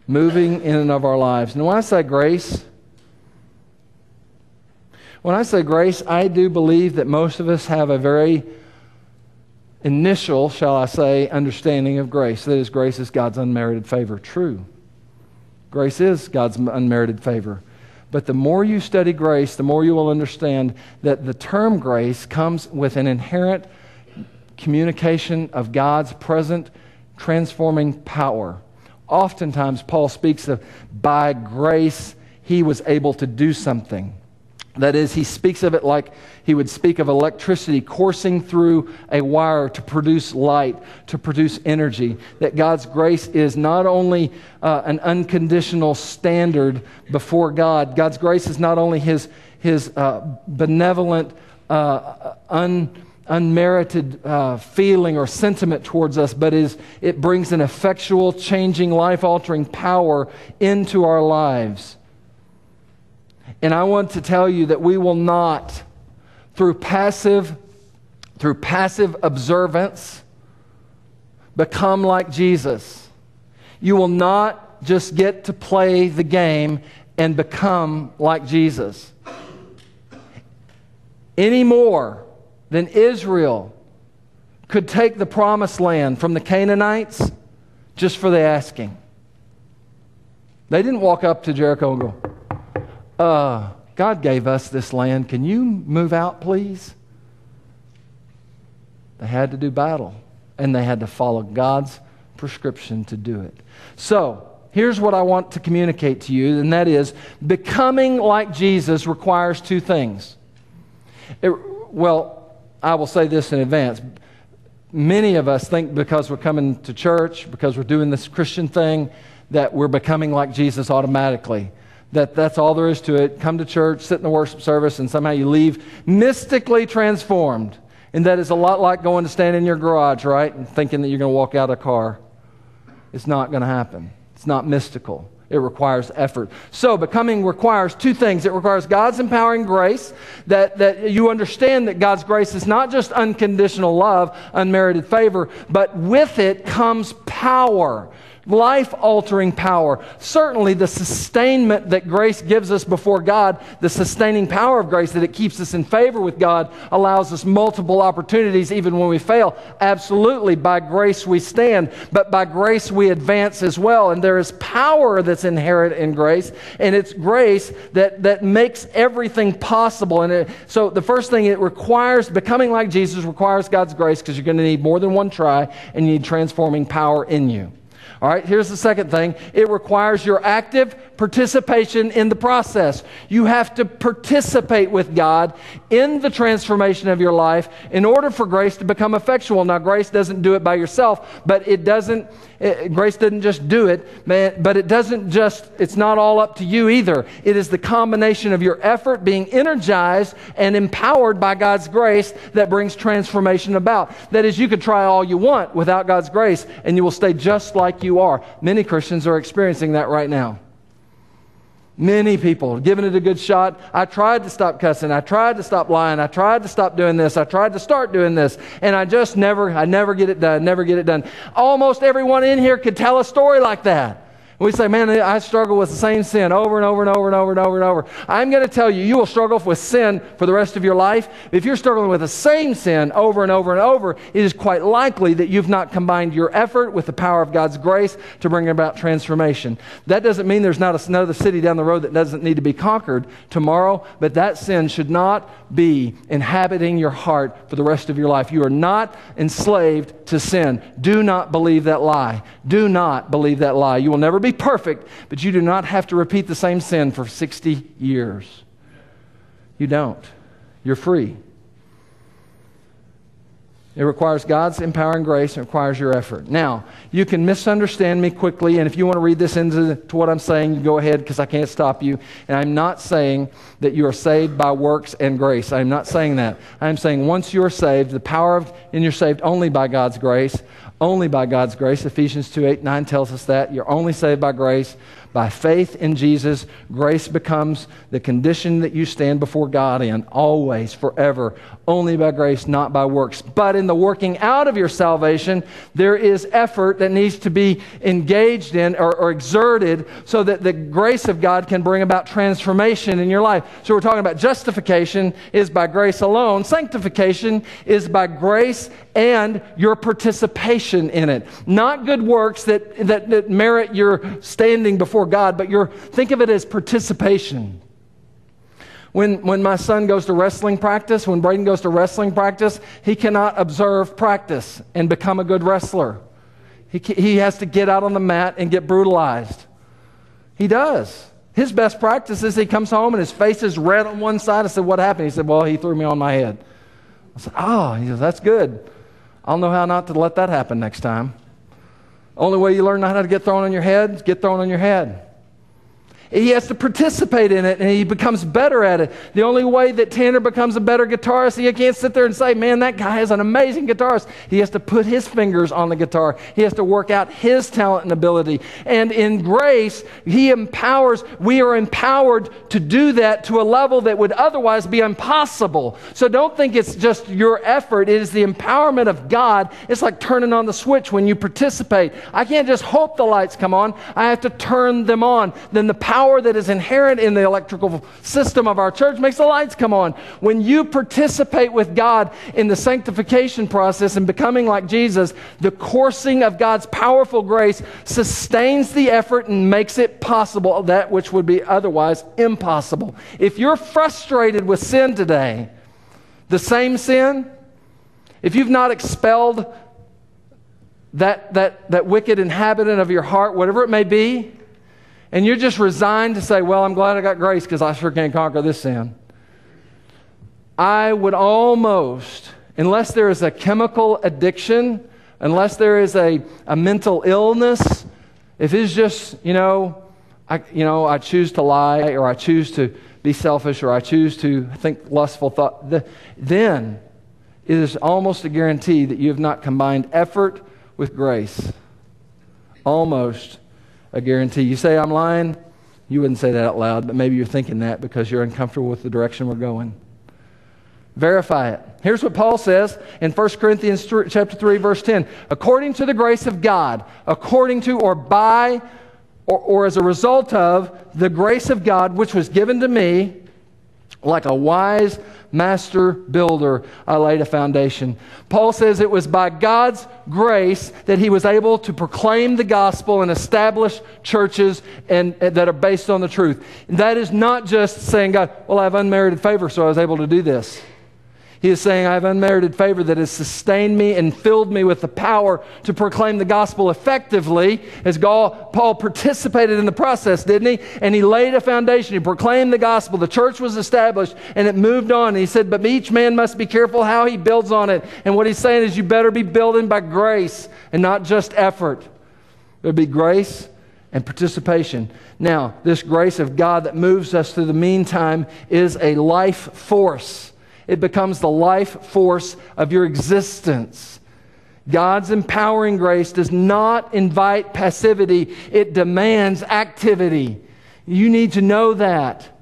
moving in and of our lives. And when I say grace, when I say grace, I do believe that most of us have a very initial, shall I say, understanding of grace. That is, grace is God's unmerited favor. True. Grace is God's unmerited favor. But the more you study grace, the more you will understand that the term grace comes with an inherent communication of God's present transforming power. Oftentimes, Paul speaks of by grace he was able to do something. That is, he speaks of it like he would speak of electricity coursing through a wire to produce light, to produce energy. That God's grace is not only uh, an unconditional standard before God, God's grace is not only his, his uh, benevolent, uh, un, unmerited uh, feeling or sentiment towards us, but is, it brings an effectual, changing, life altering power into our lives. And I want to tell you that we will not, through passive, through passive observance, become like Jesus. You will not just get to play the game and become like Jesus. Any more than Israel could take the promised land from the Canaanites just for the asking. They didn't walk up to Jericho and go, uh, God gave us this land. Can you move out, please? They had to do battle, and they had to follow God's prescription to do it. So, here's what I want to communicate to you, and that is becoming like Jesus requires two things. It, well, I will say this in advance. Many of us think because we're coming to church, because we're doing this Christian thing, that we're becoming like Jesus automatically. That that's all there is to it. Come to church, sit in the worship service, and somehow you leave mystically transformed. And that is a lot like going to stand in your garage, right? And thinking that you're going to walk out of a car. It's not going to happen. It's not mystical. It requires effort. So, becoming requires two things. It requires God's empowering grace, that, that you understand that God's grace is not just unconditional love, unmerited favor, but with it comes power life altering power. Certainly, the sustainment that grace gives us before God, the sustaining power of grace that it keeps us in favor with God, allows us multiple opportunities even when we fail. Absolutely, by grace we stand, but by grace we advance as well. And there is power that's inherent in grace, and it's grace that, that makes everything possible. And it, so, the first thing it requires, becoming like Jesus requires God's grace because you're going to need more than one try, and you need transforming power in you. All right, here's the second thing it requires your active participation in the process. You have to participate with God in the transformation of your life in order for grace to become effectual. Now, grace doesn't do it by yourself, but it doesn't, it, grace doesn't just do it, but it doesn't just, it's not all up to you either. It is the combination of your effort being energized and empowered by God's grace that brings transformation about. That is, you could try all you want without God's grace, and you will stay just like you are. Many Christians are experiencing that right now. Many people giving it a good shot. I tried to stop cussing. I tried to stop lying. I tried to stop doing this. I tried to start doing this. And I just never, I never get it done, never get it done. Almost everyone in here could tell a story like that. We say, man, I struggle with the same sin over and over and over and over and over and over. I'm going to tell you, you will struggle with sin for the rest of your life. If you're struggling with the same sin over and over and over, it is quite likely that you've not combined your effort with the power of God's grace to bring about transformation. That doesn't mean there's not another city down the road that doesn't need to be conquered tomorrow, but that sin should not be inhabiting your heart for the rest of your life. You are not enslaved to sin. Do not believe that lie. Do not believe that lie. You will never be perfect, but you do not have to repeat the same sin for 60 years. You don't. You're free. It requires God's empowering grace. It requires your effort. Now, you can misunderstand me quickly, and if you want to read this into to what I'm saying, you go ahead because I can't stop you. And I'm not saying that you are saved by works and grace. I'm not saying that. I'm saying once you're saved, the power of, and you're saved only by God's grace, only by God's grace. Ephesians 2 8 9 tells us that. You're only saved by grace. By faith in Jesus, grace becomes the condition that you stand before God in, always, forever, only by grace, not by works. But in the working out of your salvation, there is effort that needs to be engaged in or, or exerted so that the grace of God can bring about transformation in your life. So we're talking about justification is by grace alone, sanctification is by grace and your participation in it. Not good works that, that, that merit your standing before before God, but you're, think of it as participation. When, when my son goes to wrestling practice, when Braden goes to wrestling practice, he cannot observe practice and become a good wrestler. He, he has to get out on the mat and get brutalized. He does. His best practice is he comes home and his face is red on one side. I said, What happened? He said, Well, he threw me on my head. I said, Oh, he said, That's good. I'll know how not to let that happen next time. Only way you learn not how to get thrown on your head is get thrown on your head. He has to participate in it and he becomes better at it. The only way that Tanner becomes a better guitarist, he can't sit there and say, Man, that guy is an amazing guitarist. He has to put his fingers on the guitar, he has to work out his talent and ability. And in grace, he empowers, we are empowered to do that to a level that would otherwise be impossible. So don't think it's just your effort, it is the empowerment of God. It's like turning on the switch when you participate. I can't just hope the lights come on, I have to turn them on. Then the power power that is inherent in the electrical system of our church makes the lights come on. When you participate with God in the sanctification process and becoming like Jesus, the coursing of God's powerful grace sustains the effort and makes it possible that which would be otherwise impossible. If you're frustrated with sin today, the same sin, if you've not expelled that, that, that wicked inhabitant of your heart, whatever it may be, and you're just resigned to say, Well, I'm glad I got grace because I sure can't conquer this sin. I would almost, unless there is a chemical addiction, unless there is a, a mental illness, if it's just, you know, I, you know, I choose to lie or I choose to be selfish or I choose to think lustful thought, the, then it is almost a guarantee that you have not combined effort with grace. Almost a guarantee. You say, I'm lying. You wouldn't say that out loud, but maybe you're thinking that because you're uncomfortable with the direction we're going. Verify it. Here's what Paul says in 1 Corinthians chapter 3 verse 10. According to the grace of God, according to or by or, or as a result of the grace of God which was given to me, like a wise master builder, I laid a foundation. Paul says it was by God's grace that he was able to proclaim the gospel and establish churches and, and, that are based on the truth. That is not just saying, God, well, I have unmerited favor, so I was able to do this. He is saying, I have unmerited favor that has sustained me and filled me with the power to proclaim the gospel effectively, as Paul participated in the process, didn't he? And he laid a foundation. He proclaimed the gospel. The church was established and it moved on. And he said, But each man must be careful how he builds on it. And what he's saying is, you better be building by grace and not just effort. There'll be grace and participation. Now, this grace of God that moves us through the meantime is a life force. It becomes the life force of your existence. God's empowering grace does not invite passivity, it demands activity. You need to know that.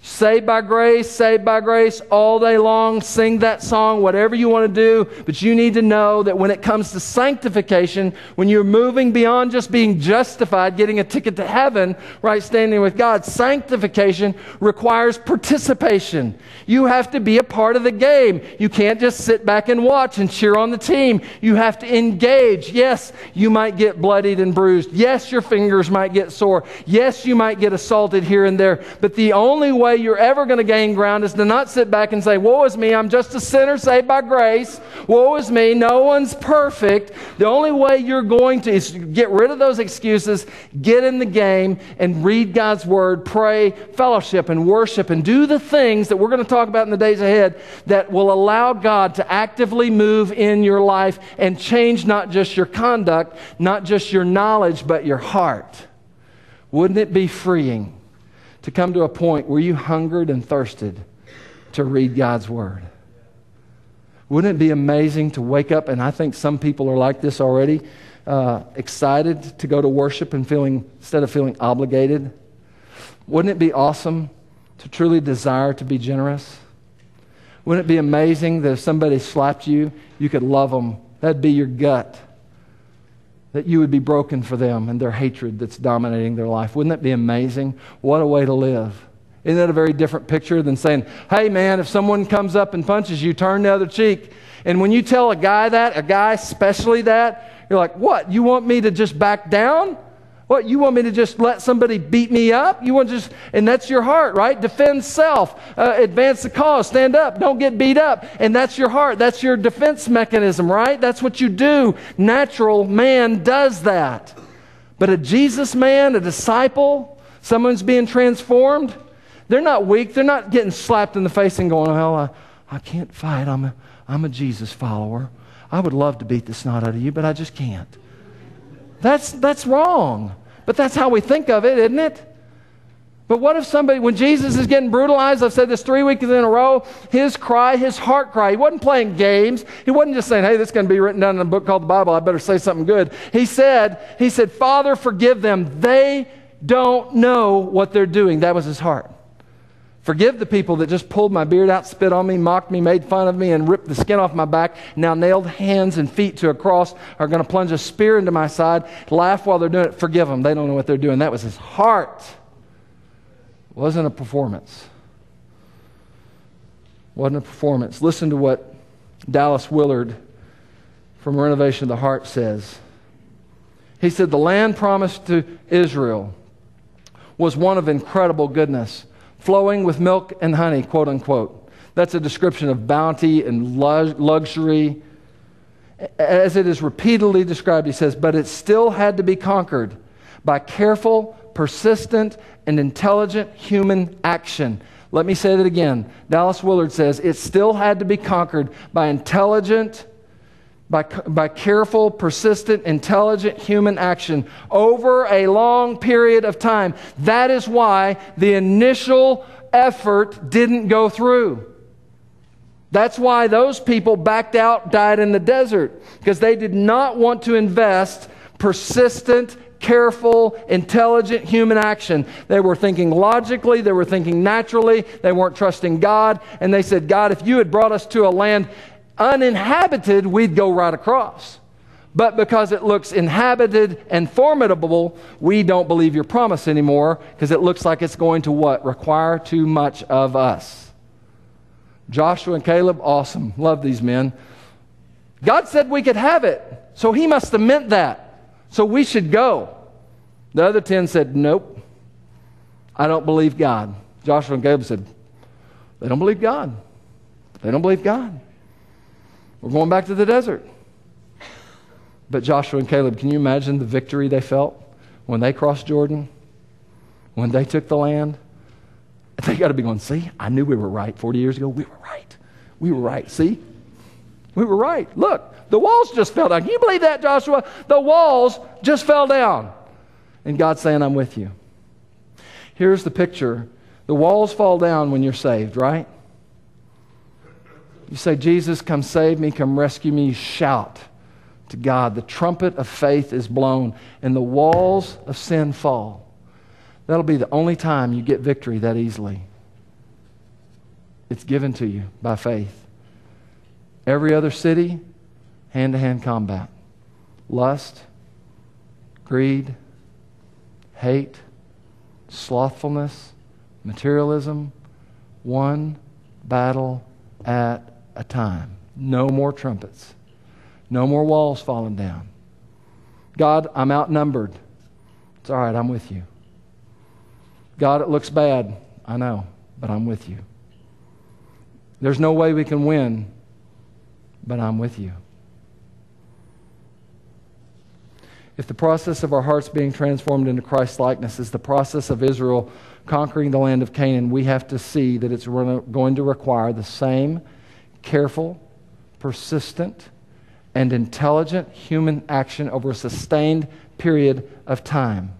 Saved by grace, saved by grace all day long. Sing that song, whatever you want to do. But you need to know that when it comes to sanctification, when you're moving beyond just being justified, getting a ticket to heaven, right standing with God, sanctification requires participation. You have to be a part of the game. You can't just sit back and watch and cheer on the team. You have to engage. Yes, you might get bloodied and bruised. Yes, your fingers might get sore. Yes, you might get assaulted here and there. But the only way you're ever going to gain ground is to not sit back and say, Woe is me, I'm just a sinner saved by grace. Woe is me, no one's perfect. The only way you're going to is get rid of those excuses, get in the game, and read God's word, pray, fellowship, and worship, and do the things that we're going to talk about in the days ahead that will allow God to actively move in your life and change not just your conduct, not just your knowledge, but your heart. Wouldn't it be freeing? To come to a point where you hungered and thirsted to read God's Word? Wouldn't it be amazing to wake up, and I think some people are like this already, uh, excited to go to worship and feeling, instead of feeling obligated? Wouldn't it be awesome to truly desire to be generous? Wouldn't it be amazing that if somebody slapped you, you could love them? That'd be your gut that you would be broken for them and their hatred that's dominating their life. Wouldn't that be amazing? What a way to live. Isn't that a very different picture than saying, hey man, if someone comes up and punches you, turn the other cheek? And when you tell a guy that, a guy especially that, you're like, what? You want me to just back down? What, you want me to just let somebody beat me up? You want to just, and that's your heart, right? Defend self, uh, advance the cause, stand up, don't get beat up. And that's your heart. That's your defense mechanism, right? That's what you do. Natural man does that. But a Jesus man, a disciple, someone's being transformed, they're not weak. They're not getting slapped in the face and going, well, I, I can't fight. I'm a, I'm a Jesus follower. I would love to beat the snot out of you, but I just can't. That's, that's wrong. But that's how we think of it, isn't it? But what if somebody, when Jesus is getting brutalized, I've said this three weeks in a row, his cry, his heart cry, he wasn't playing games. He wasn't just saying, hey, this is going to be written down in a book called the Bible. I better say something good. He said, he said, Father, forgive them. They don't know what they're doing. That was his heart. Forgive the people that just pulled my beard out, spit on me, mocked me, made fun of me, and ripped the skin off my back. Now, nailed hands and feet to a cross are going to plunge a spear into my side, laugh while they're doing it. Forgive them. They don't know what they're doing. That was his heart. wasn't a performance. Wasn't a performance. Listen to what Dallas Willard from Renovation of the Heart says. He said, The land promised to Israel was one of incredible goodness, flowing with milk and honey, quote unquote. That's a description of bounty and luxury. As it is repeatedly described, he says, but it still had to be conquered by careful, persistent, and intelligent human action. Let me say that again. Dallas Willard says it still had to be conquered by intelligent, by, by careful, persistent, intelligent human action over a long period of time. That is why the initial effort didn't go through. That's why those people backed out, died in the desert, because they did not want to invest persistent, careful, intelligent human action. They were thinking logically, they were thinking naturally, they weren't trusting God, and they said, God, if you had brought us to a land uninhabited, we'd go right across. But because it looks inhabited and formidable, we don't believe your promise anymore because it looks like it's going to what? Require too much of us. Joshua and Caleb, awesome. Love these men. God said we could have it, so he must have meant that. So we should go. The other 10 said, Nope, I don't believe God. Joshua and Caleb said, They don't believe God. They don't believe God. We're going back to the desert. But Joshua and Caleb, can you imagine the victory they felt when they crossed Jordan? When they took the land? They got to be going, see, I knew we were right 40 years ago. We were right. We were right. See? We were right. Look, the walls just fell down. Can you believe that, Joshua? The walls just fell down. And God's saying, I'm with you. Here's the picture the walls fall down when you're saved, right? You say, Jesus, come save me, come rescue me. You shout to God. The trumpet of faith is blown, and the walls of sin fall. That'll be the only time you get victory that easily. It's given to you by faith. Every other city, hand to hand combat. Lust, greed, hate, slothfulness, materialism, one battle at a time. No more trumpets. No more walls falling down. God, I'm outnumbered. It's all right, I'm with you. God, it looks bad. I know, but I'm with you. There's no way we can win, but I'm with you. If the process of our hearts being transformed into Christ's likeness is the process of Israel conquering the land of Canaan, we have to see that it's going to require the same careful, persistent, and intelligent human action over a sustained period of time.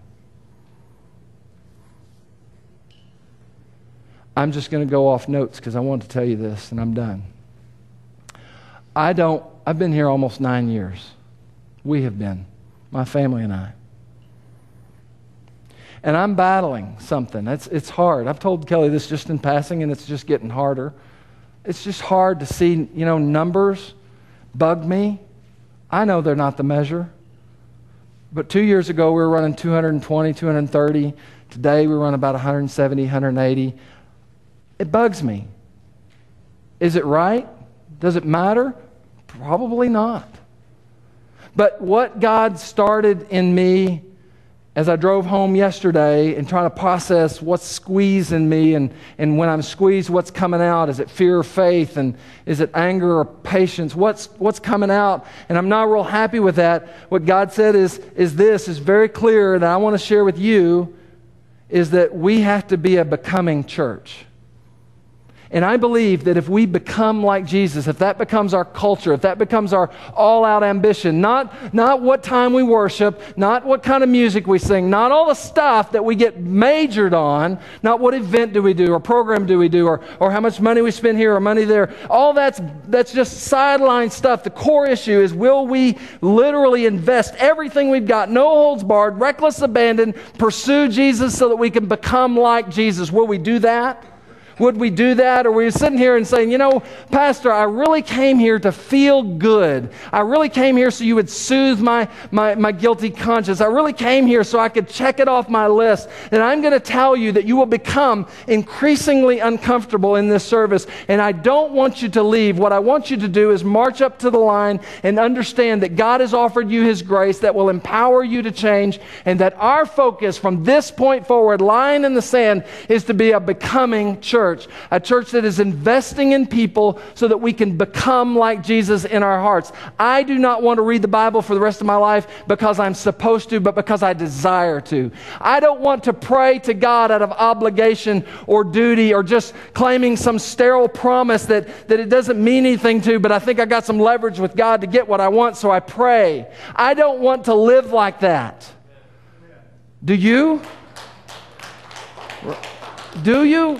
I'm just going to go off notes because I want to tell you this and I'm done. I don't, I've been here almost nine years. We have been, my family and I. And I'm battling something. It's, it's hard. I've told Kelly this just in passing, and it's just getting harder it's just hard to see, you know, numbers bug me. I know they're not the measure. But two years ago, we were running 220, 230. Today, we run about 170, 180. It bugs me. Is it right? Does it matter? Probably not. But what God started in me as I drove home yesterday and trying to process what's squeezing me, and, and when I'm squeezed, what's coming out? Is it fear or faith? And is it anger or patience? What's, what's coming out? And I'm not real happy with that. What God said is, is this, is very clear that I want to share with you, is that we have to be a becoming church. And I believe that if we become like Jesus, if that becomes our culture, if that becomes our all out ambition, not, not what time we worship, not what kind of music we sing, not all the stuff that we get majored on, not what event do we do or program do we do or, or how much money we spend here or money there, all that's, that's just sideline stuff. The core issue is will we literally invest everything we've got, no holds barred, reckless abandon, pursue Jesus so that we can become like Jesus? Will we do that? Would we do that? Or were you sitting here and saying, you know, Pastor, I really came here to feel good. I really came here so you would soothe my, my, my guilty conscience. I really came here so I could check it off my list. And I'm going to tell you that you will become increasingly uncomfortable in this service. And I don't want you to leave. What I want you to do is march up to the line and understand that God has offered you His grace that will empower you to change, and that our focus from this point forward, line in the sand, is to be a becoming church. A church that is investing in people so that we can become like Jesus in our hearts. I do not want to read the Bible for the rest of my life because I'm supposed to, but because I desire to. I don't want to pray to God out of obligation or duty or just claiming some sterile promise that, that it doesn't mean anything to, but I think I got some leverage with God to get what I want, so I pray. I don't want to live like that. Do you? Do you?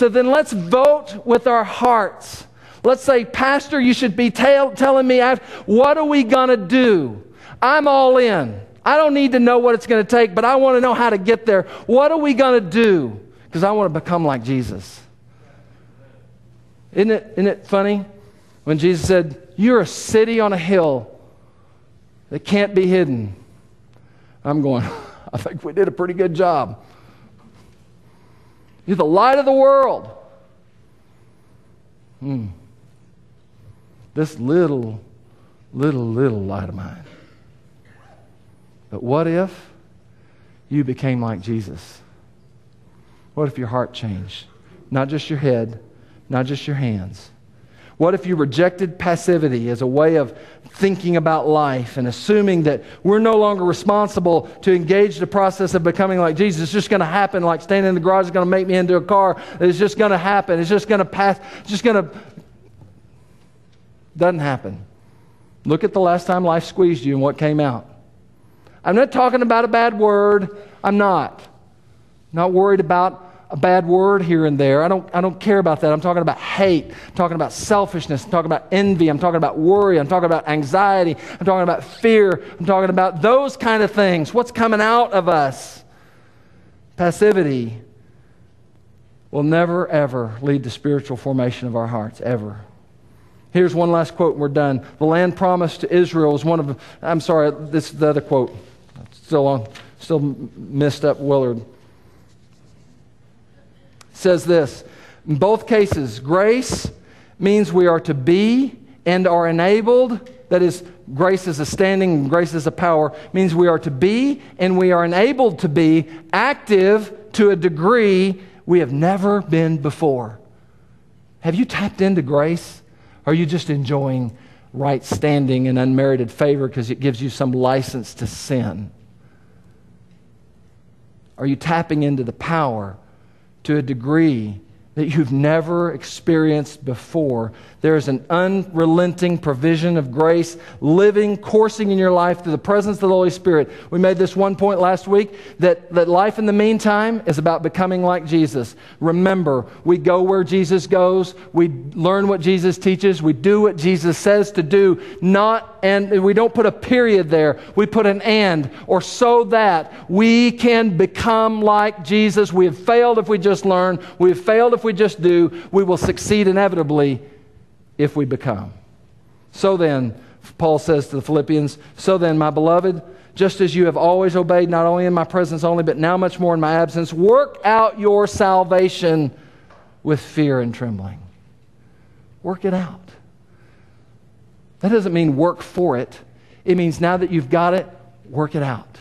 So then let's vote with our hearts. Let's say, Pastor, you should be tell, telling me, what are we going to do? I'm all in. I don't need to know what it's going to take, but I want to know how to get there. What are we going to do? Because I want to become like Jesus. Isn't it, isn't it funny when Jesus said, You're a city on a hill that can't be hidden? I'm going, I think we did a pretty good job. You're the light of the world. Hmm. This little, little, little light of mine. But what if you became like Jesus? What if your heart changed? Not just your head, not just your hands. What if you rejected passivity as a way of thinking about life and assuming that we're no longer responsible to engage the process of becoming like Jesus? It's just going to happen like standing in the garage is going to make me into a car. It's just going to happen. It's just going to pass. It's just going to. Doesn't happen. Look at the last time life squeezed you and what came out. I'm not talking about a bad word. I'm not. Not worried about a bad word here and there. I don't, I don't care about that. I'm talking about hate. I'm talking about selfishness. I'm talking about envy. I'm talking about worry. I'm talking about anxiety. I'm talking about fear. I'm talking about those kind of things. What's coming out of us? Passivity will never, ever lead to spiritual formation of our hearts, ever. Here's one last quote, and we're done. The land promised to Israel is one of, I'm sorry, this is the other quote. Still on, still messed up Willard says this In both cases, grace means we are to be and are enabled. That is, grace is a standing, grace is a power, means we are to be and we are enabled to be active to a degree we have never been before. Have you tapped into grace? Or are you just enjoying right standing and unmerited favor because it gives you some license to sin? Are you tapping into the power to a degree that you've never experienced before. There is an unrelenting provision of grace living, coursing in your life through the presence of the Holy Spirit. We made this one point last week that, that life in the meantime is about becoming like Jesus. Remember, we go where Jesus goes, we learn what Jesus teaches, we do what Jesus says to do, not and we don't put a period there. We put an and or so that we can become like Jesus. We have failed if we just learn. We have failed if we just do. We will succeed inevitably if we become. So then, Paul says to the Philippians, So then, my beloved, just as you have always obeyed, not only in my presence only, but now much more in my absence, work out your salvation with fear and trembling. Work it out. That doesn't mean work for it. It means now that you've got it, work it out.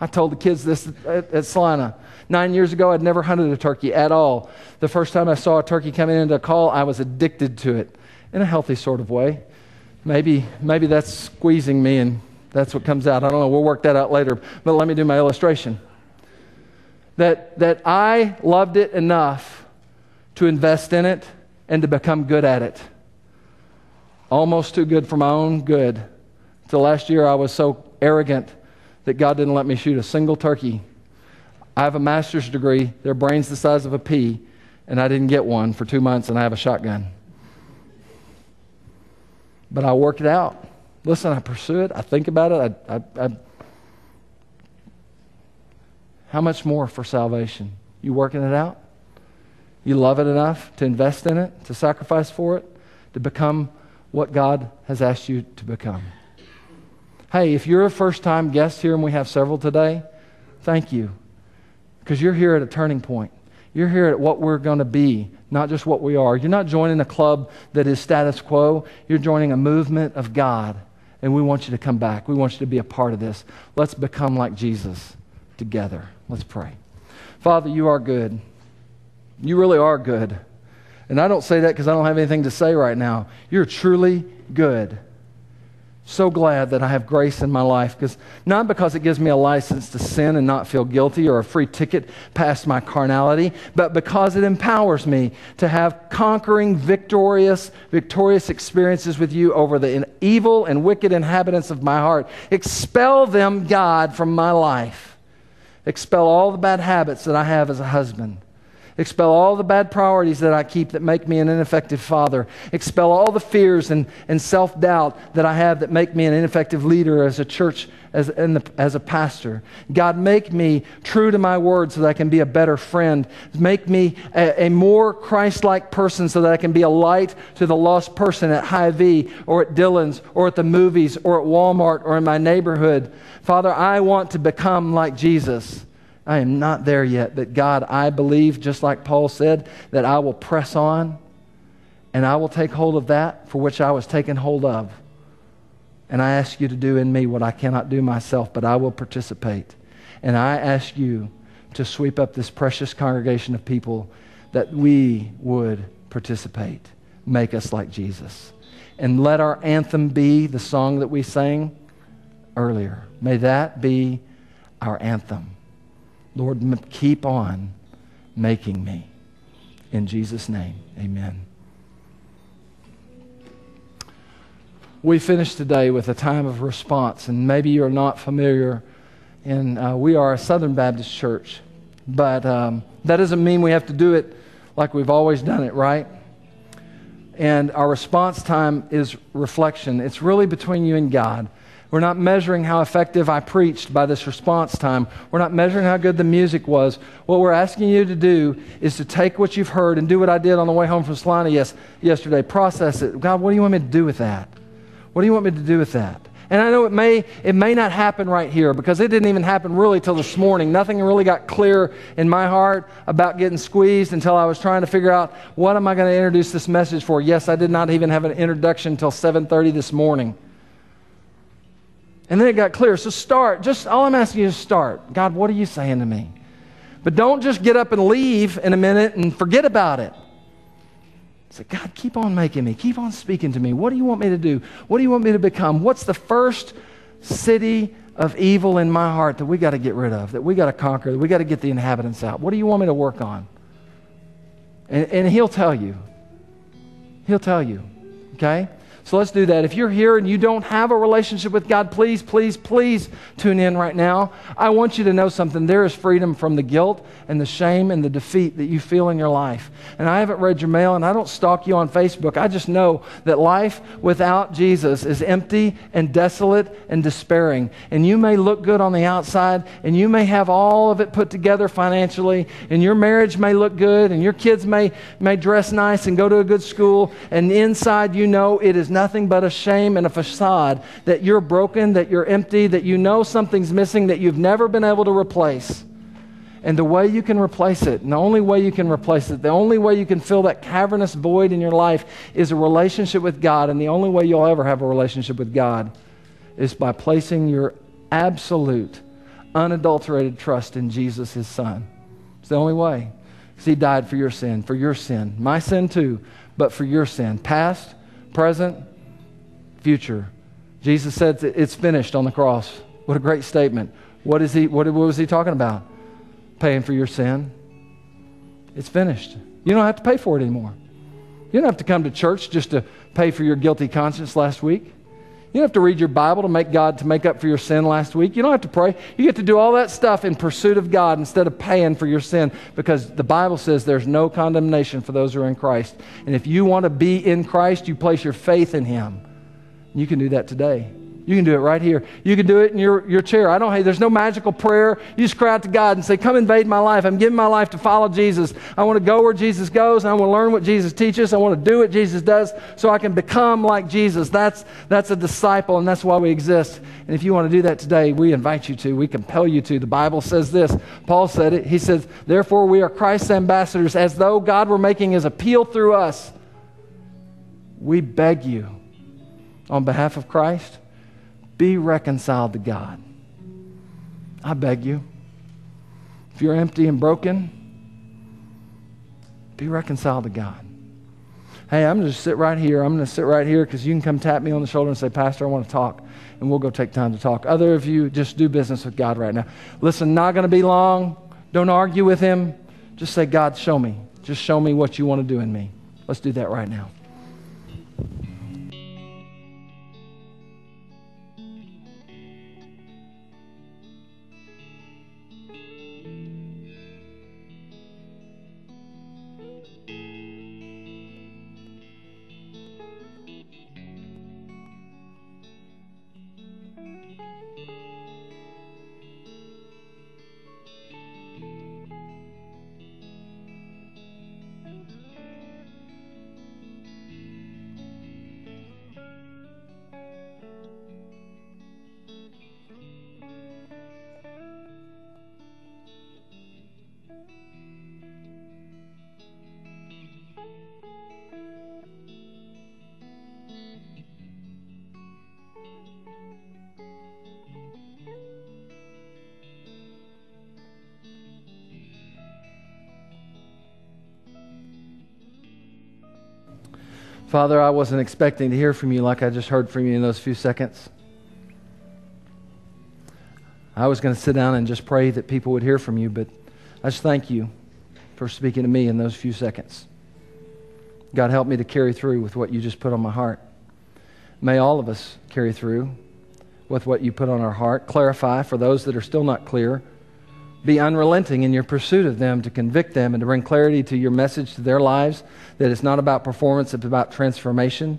I told the kids this at, at Salina. Nine years ago, I'd never hunted a turkey at all. The first time I saw a turkey coming into a call, I was addicted to it in a healthy sort of way. Maybe, maybe that's squeezing me and that's what comes out. I don't know. We'll work that out later. But let me do my illustration. That, that I loved it enough to invest in it and to become good at it. Almost too good for my own good. Till last year, I was so arrogant that God didn't let me shoot a single turkey I have a master's degree. Their brain's the size of a pea, and I didn't get one for two months, and I have a shotgun. But I work it out. Listen, I pursue it. I think about it. I, I, I, how much more for salvation? You working it out? You love it enough to invest in it, to sacrifice for it, to become what God has asked you to become. Hey, if you're a first time guest here, and we have several today, thank you. Because you're here at a turning point. You're here at what we're going to be, not just what we are. You're not joining a club that is status quo, you're joining a movement of God. And we want you to come back. We want you to be a part of this. Let's become like Jesus together. Let's pray. Father, you are good. You really are good. And I don't say that because I don't have anything to say right now. You're truly good. So glad that I have grace in my life because not because it gives me a license to sin and not feel guilty or a free ticket past my carnality, but because it empowers me to have conquering, victorious, victorious experiences with you over the evil and wicked inhabitants of my heart. Expel them, God, from my life. Expel all the bad habits that I have as a husband. Expel all the bad priorities that I keep that make me an ineffective father. Expel all the fears and, and self doubt that I have that make me an ineffective leader as a church, as, the, as a pastor. God, make me true to my word so that I can be a better friend. Make me a, a more Christ like person so that I can be a light to the lost person at Hy-Vee or at Dillon's or at the movies or at Walmart or in my neighborhood. Father, I want to become like Jesus. I am not there yet. But God, I believe, just like Paul said, that I will press on and I will take hold of that for which I was taken hold of. And I ask you to do in me what I cannot do myself, but I will participate. And I ask you to sweep up this precious congregation of people that we would participate. Make us like Jesus. And let our anthem be the song that we sang earlier. May that be our anthem. Lord, keep on making me. In Jesus' name, amen. We finished today with a time of response, and maybe you're not familiar. And uh, we are a Southern Baptist church, but um, that doesn't mean we have to do it like we've always done it, right? And our response time is reflection. It's really between you and God. We're not measuring how effective I preached by this response time. We're not measuring how good the music was. What we're asking you to do is to take what you've heard and do what I did on the way home from Salina yes, yesterday. Process it. God, what do you want me to do with that? What do you want me to do with that? And I know it may, it may not happen right here because it didn't even happen really till this morning. Nothing really got clear in my heart about getting squeezed until I was trying to figure out what am I going to introduce this message for. Yes, I did not even have an introduction until 7:30 this morning. And then it got clear. So start. Just all I'm asking you is start. God, what are you saying to me? But don't just get up and leave in a minute and forget about it. Say, God, keep on making me. Keep on speaking to me. What do you want me to do? What do you want me to become? What's the first city of evil in my heart that we got to get rid of, that we got to conquer, that we got to get the inhabitants out? What do you want me to work on? And, and He'll tell you. He'll tell you. Okay? So let's do that. If you're here and you don't have a relationship with God, please, please, please tune in right now. I want you to know something. There is freedom from the guilt and the shame and the defeat that you feel in your life. And I haven't read your mail and I don't stalk you on Facebook. I just know that life without Jesus is empty and desolate and despairing. And you may look good on the outside and you may have all of it put together financially and your marriage may look good and your kids may, may dress nice and go to a good school. And inside you know it is nothing but a shame and a facade that you're broken, that you're empty, that you know something's missing that you've never been able to replace. And the way you can replace it, and the only way you can replace it, the only way you can fill that cavernous void in your life is a relationship with God. And the only way you'll ever have a relationship with God is by placing your absolute, unadulterated trust in Jesus, his son. It's the only way. Because he died for your sin, for your sin, my sin too, but for your sin, past, present, future. Jesus said it's finished on the cross. What a great statement. What, is he, what, what was he talking about? Paying for your sin. It's finished. You don't have to pay for it anymore. You don't have to come to church just to pay for your guilty conscience last week. You don't have to read your Bible to make God to make up for your sin last week. You don't have to pray. You get to do all that stuff in pursuit of God instead of paying for your sin because the Bible says there's no condemnation for those who are in Christ. And if you want to be in Christ, you place your faith in Him. You can do that today. You can do it right here. You can do it in your, your chair. I don't, hey, there's no magical prayer. You just cry out to God and say, Come invade my life. I'm giving my life to follow Jesus. I want to go where Jesus goes. and I want to learn what Jesus teaches. I want to do what Jesus does so I can become like Jesus. That's, that's a disciple, and that's why we exist. And if you want to do that today, we invite you to. We compel you to. The Bible says this. Paul said it. He says, Therefore, we are Christ's ambassadors, as though God were making his appeal through us. We beg you, on behalf of Christ, be reconciled to God. I beg you. If you're empty and broken, be reconciled to God. Hey, I'm going to sit right here. I'm going to sit right here because you can come tap me on the shoulder and say, Pastor, I want to talk. And we'll go take time to talk. Other of you, just do business with God right now. Listen, not going to be long. Don't argue with Him. Just say, God, show me. Just show me what you want to do in me. Let's do that right now. Father, I wasn't expecting to hear from you like I just heard from you in those few seconds. I was going to sit down and just pray that people would hear from you, but I just thank you for speaking to me in those few seconds. God, help me to carry through with what you just put on my heart. May all of us carry through with what you put on our heart. Clarify for those that are still not clear be unrelenting in your pursuit of them to convict them and to bring clarity to your message to their lives that it's not about performance, it's about transformation.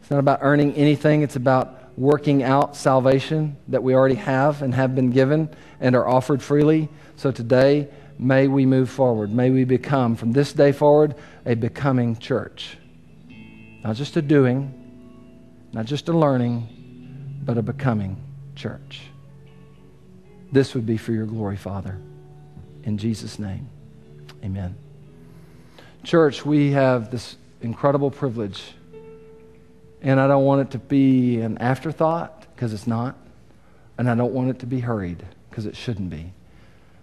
It's not about earning anything, it's about working out salvation that we already have and have been given and are offered freely. So today, may we move forward. May we become, from this day forward, a becoming church. Not just a doing, not just a learning, but a becoming church. This would be for your glory, Father. In Jesus' name, amen. Church, we have this incredible privilege, and I don't want it to be an afterthought because it's not, and I don't want it to be hurried because it shouldn't be.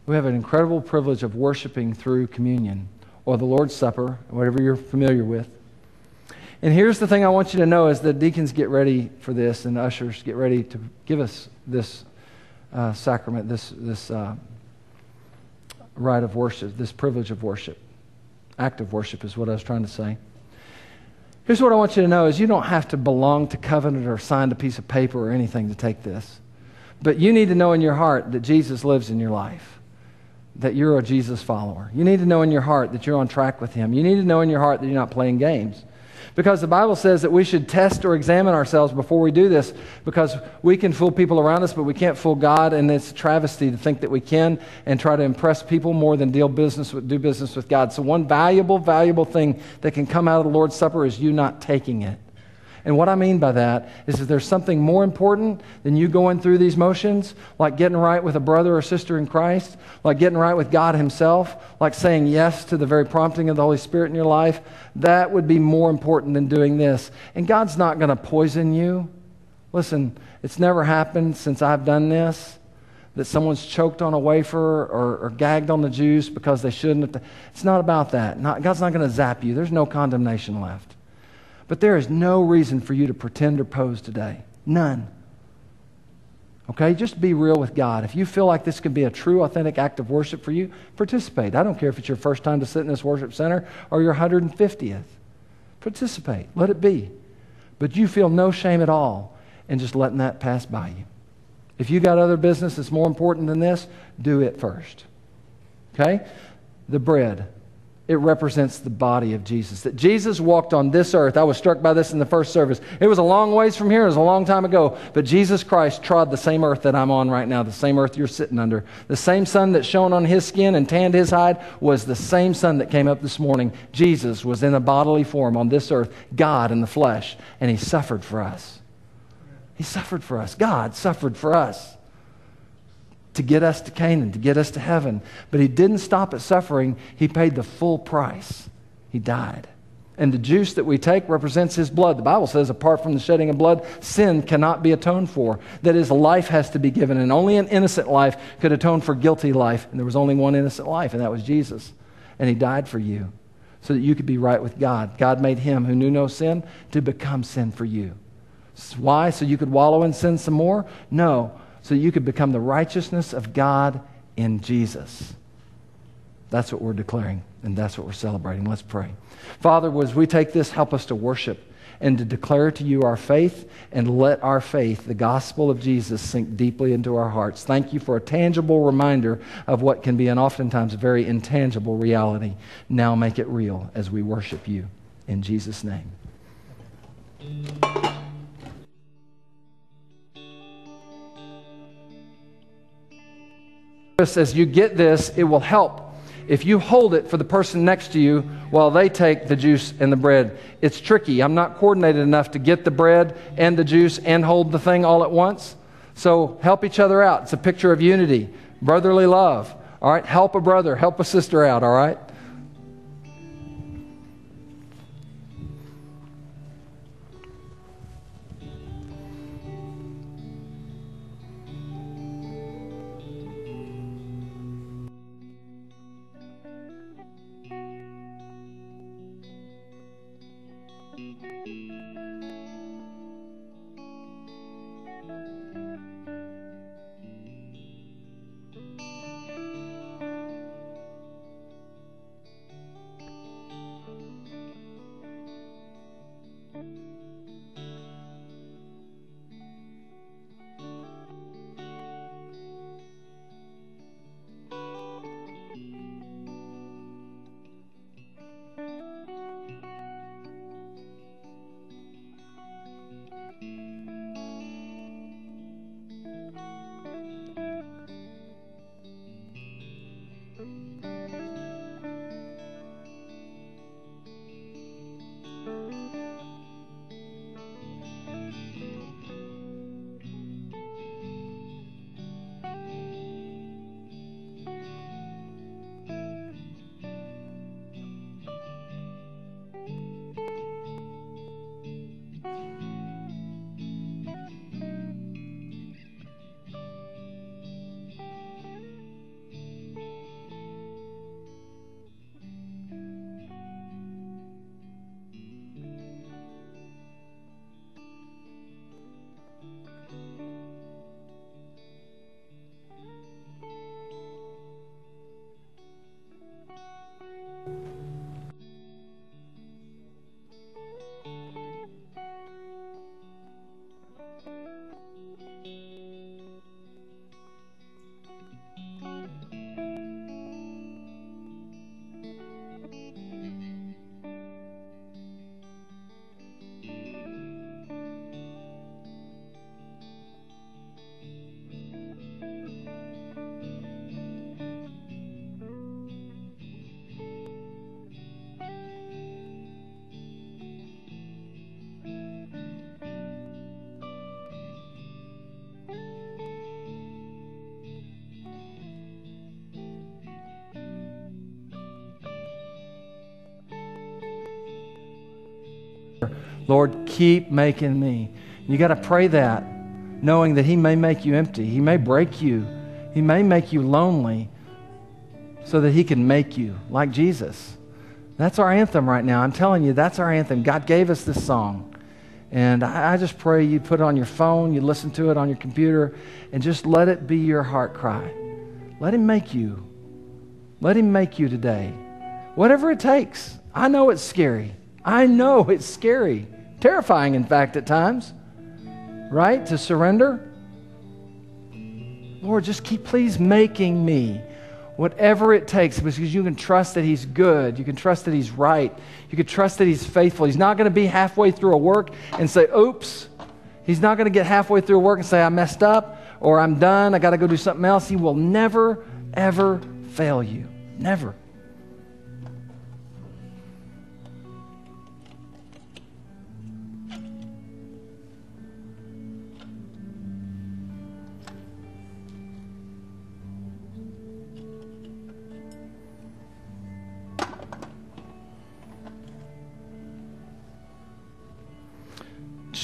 We have an incredible privilege of worshiping through communion or the Lord's Supper, whatever you're familiar with. And here's the thing I want you to know as the deacons get ready for this and ushers get ready to give us this uh, sacrament, this, this uh, rite of worship, this privilege of worship. Act of worship is what I was trying to say. Here's what I want you to know is you don't have to belong to covenant or sign a piece of paper or anything to take this. But you need to know in your heart that Jesus lives in your life, that you're a Jesus follower. You need to know in your heart that you're on track with him. You need to know in your heart that you're not playing games. Because the Bible says that we should test or examine ourselves before we do this because we can fool people around us, but we can't fool God. And it's a travesty to think that we can and try to impress people more than deal business with, do business with God. So, one valuable, valuable thing that can come out of the Lord's Supper is you not taking it. And what I mean by that is that there's something more important than you going through these motions, like getting right with a brother or sister in Christ, like getting right with God Himself, like saying yes to the very prompting of the Holy Spirit in your life. That would be more important than doing this. And God's not going to poison you. Listen, it's never happened since I've done this that someone's choked on a wafer or, or, gagged on the juice because they shouldn't. It's not about that. Not, God's not going to zap you. There's no condemnation left. But there is no reason for you to pretend or pose today. None. Okay? Just be real with God. If you feel like this can be a true, authentic act of worship for you, participate. I don't care if it's your first time to sit in this worship center or your 150th. Participate. Let it be. But you feel no shame at all in just letting that pass by you. If you got other business that's more important than this, do it first. Okay? The bread. It represents the body of Jesus. That Jesus walked on this earth. I was struck by this in the first service. It was a long ways from here, it was a long time ago. But Jesus Christ trod the same earth that I'm on right now, the same earth you're sitting under. The same sun that shone on his skin and tanned his hide was the same sun that came up this morning. Jesus was in a bodily form on this earth, God in the flesh, and he suffered for us. He suffered for us. God suffered for us to get us to Canaan, to get us to heaven. But he didn't stop at suffering, he paid the full price. He died. And the juice that we take represents his blood. The Bible says, apart from the shedding of blood, sin cannot be atoned for. That is, life has to be given. And only an innocent life could atone for guilty life. And there was only one innocent life, and that was Jesus. And he died for you so that you could be right with God. God made him who knew no sin to become sin for you. Why? So you could wallow in sin some more? No so you could become the righteousness of God in Jesus. That's what we're declaring, and that's what we're celebrating. Let's pray. Father, as we take this, help us to worship and to declare to you our faith and let our faith, the gospel of Jesus, sink deeply into our hearts. Thank you for a tangible reminder of what can be an oftentimes very intangible reality. Now make it real as we worship you. In Jesus' name. As you get this, it will help if you hold it for the person next to you while they take the juice and the bread. It's tricky. I'm not coordinated enough to get the bread and the juice and hold the thing all at once. So help each other out. It's a picture of unity, brotherly love. All right, help a brother, help a sister out, all right? Lord, keep making me. You got to pray that, knowing that He may make you empty. He may break you. He may make you lonely so that He can make you like Jesus. That's our anthem right now. I'm telling you, that's our anthem. God gave us this song. And I, I just pray you put it on your phone, you listen to it on your computer, and just let it be your heart cry. Let Him make you. Let Him make you today. Whatever it takes. I know it's scary. I know it's scary. Terrifying, in fact, at times, right? To surrender. Lord, just keep please making me Whatever it takes, because you can trust that He's good. You can trust that He's right. You can trust that He's faithful. He's not going to be halfway through a work and say, oops. He's not going to get halfway through a work and say, I messed up or I'm done. I got to go do something else. He will never, ever fail you. Never.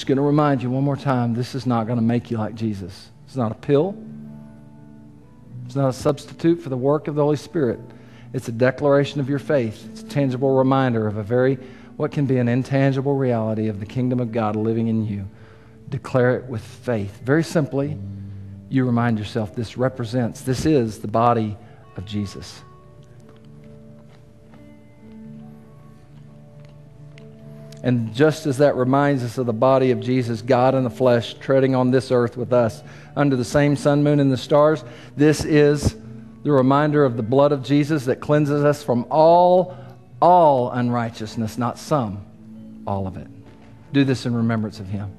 Just going to remind you one more time this is not going to make you like Jesus. It's not a pill, it's not a substitute for the work of the Holy Spirit. It's a declaration of your faith. It's a tangible reminder of a very, what can be an intangible reality of the kingdom of God living in you. Declare it with faith. Very simply, you remind yourself this represents, this is the body of Jesus. And just as that reminds us of the body of Jesus, God in the flesh, treading on this earth with us under the same sun, moon, and the stars, this is the reminder of the blood of Jesus that cleanses us from all, all unrighteousness, not some, all of it. Do this in remembrance of Him.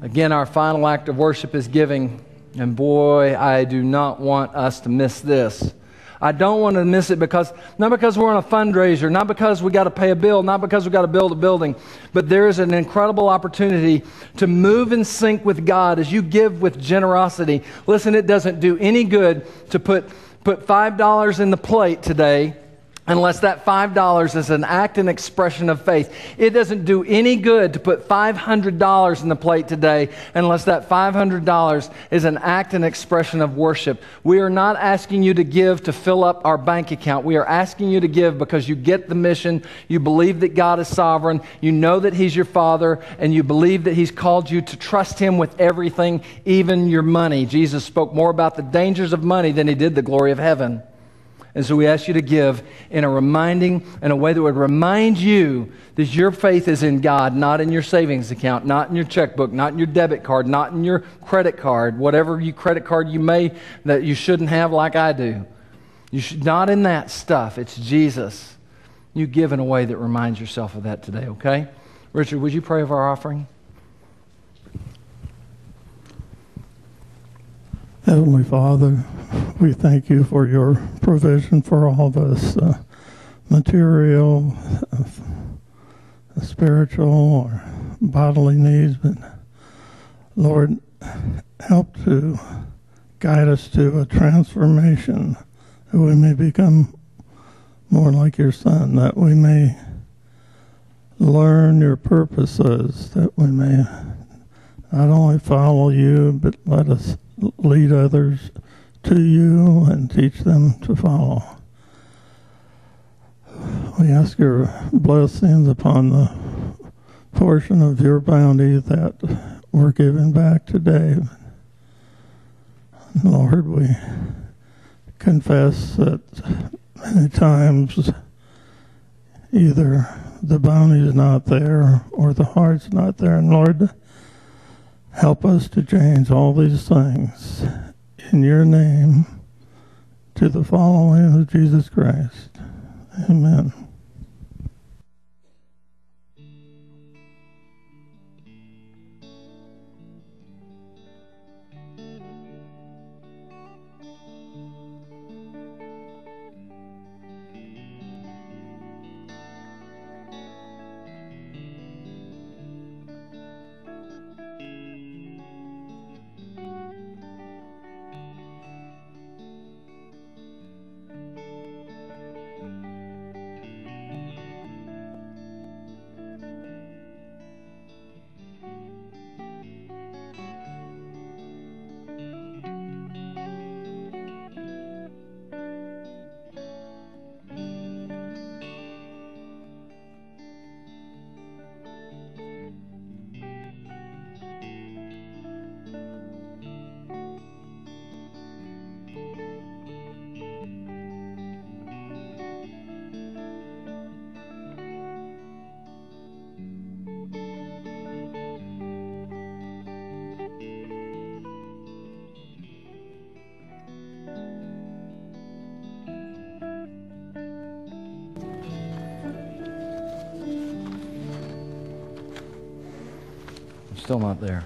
Again, our final act of worship is giving. And boy, I do not want us to miss this. I don't want to miss it because, not because we're on a fundraiser, not because we got to pay a bill, not because we got to build a building, but there is an incredible opportunity to move in sync with God as you give with generosity. Listen, it doesn't do any good to put, put $5 in the plate today unless that $5 is an act and expression of faith. It doesn't do any good to put $500 in the plate today unless that $500 is an act and expression of worship. We are not asking you to give to fill up our bank account. We are asking you to give because you get the mission, you believe that God is sovereign, you know that He's your Father, and you believe that He's called you to trust Him with everything, even your money. Jesus spoke more about the dangers of money than He did the glory of heaven. And so we ask you to give in a reminding, in a way that would remind you that your faith is in God, not in your savings account, not in your checkbook, not in your debit card, not in your credit card, whatever you credit card you may that you shouldn't have like I do. You should not in that stuff. It's Jesus. You give in a way that reminds yourself of that today, okay? Richard, would you pray of our offering? Heavenly Father, we thank you for your provision for all of us, uh, material, uh, spiritual, or bodily needs. But Lord, help to guide us to a transformation that we may become more like your Son, that we may learn your purposes, that we may not only follow you, but let us lead others to you and teach them to follow. We ask your blessings upon the portion of your bounty that we're giving back today. Lord, we confess that many times either the bounty is not there or the heart's not there. And Lord, Help us to change all these things in your name to the following of Jesus Christ. Amen. There.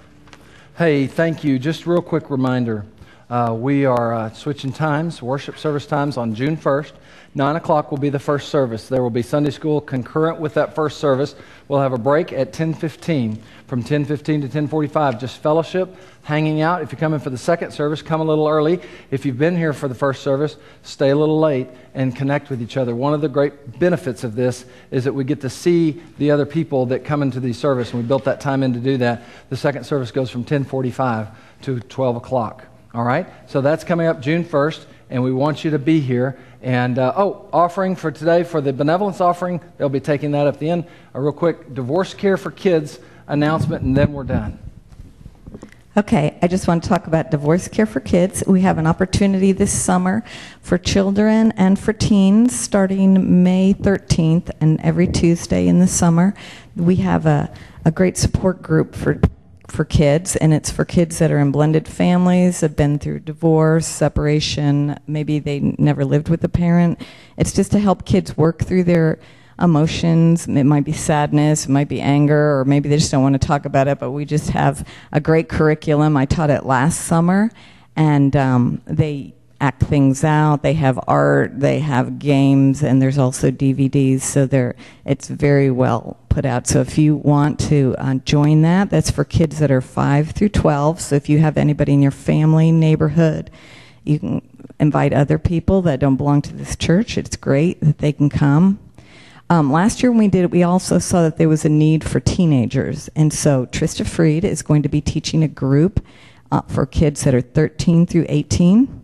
Hey, thank you. Just real quick reminder. Uh, we are uh, switching times, worship service times on June 1st. 9 o'clock will be the first service. There will be Sunday school concurrent with that first service. We'll have a break at 10.15. From 10.15 to 10.45, just fellowship, hanging out. If you're coming for the second service, come a little early. If you've been here for the first service, stay a little late and connect with each other. One of the great benefits of this is that we get to see the other people that come into the service, and we built that time in to do that. The second service goes from 10.45 to 12 o'clock. All right? So that's coming up June 1st, and we want you to be here. And uh, oh, offering for today for the benevolence offering, they'll be taking that at the end. A real quick divorce care for kids announcement, and then we're done. Okay, I just want to talk about divorce care for kids. We have an opportunity this summer for children and for teens starting May 13th and every Tuesday in the summer. We have a, a great support group for for kids, and it's for kids that are in blended families, have been through divorce, separation, maybe they never lived with a parent. It's just to help kids work through their emotions. It might be sadness, it might be anger, or maybe they just don't want to talk about it, but we just have a great curriculum. I taught it last summer, and um, they act things out. They have art, they have games, and there's also DVDs. So they it's very well put out. So if you want to uh, join that, that's for kids that are 5 through 12. So if you have anybody in your family, neighborhood, you can invite other people that don't belong to this church. It's great that they can come. Um, last year when we did it, we also saw that there was a need for teenagers. And so Trista Freed is going to be teaching a group uh, for kids that are 13 through 18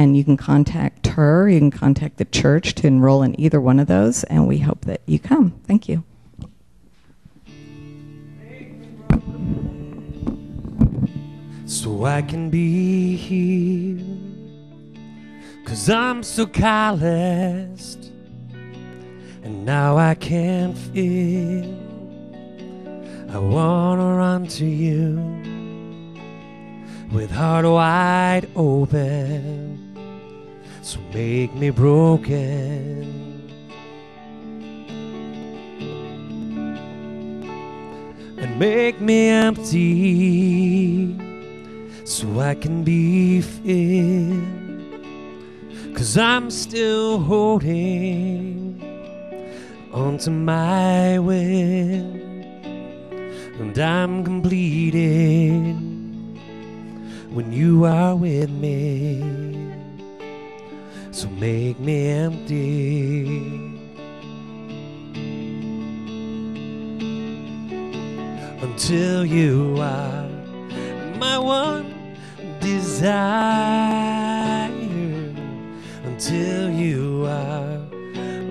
and you can contact her, you can contact the church to enroll in either one of those, and we hope that you come. Thank you. So I can be here, cause I'm so calloused, and now I can feel. I wanna run to you with heart wide open. So make me broken. And make me empty so I can be filled. Cause I'm still holding onto my will. And I'm completed when you are with me. So make me empty. Until you are my one desire. Until you are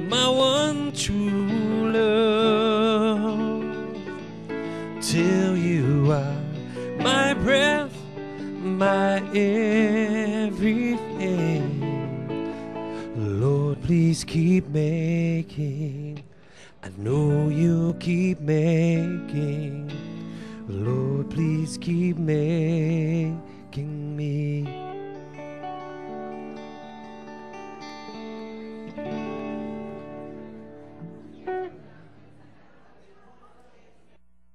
my one true love. Till you are my breath, my everything please keep making. I know you'll keep making. Lord, please keep making me.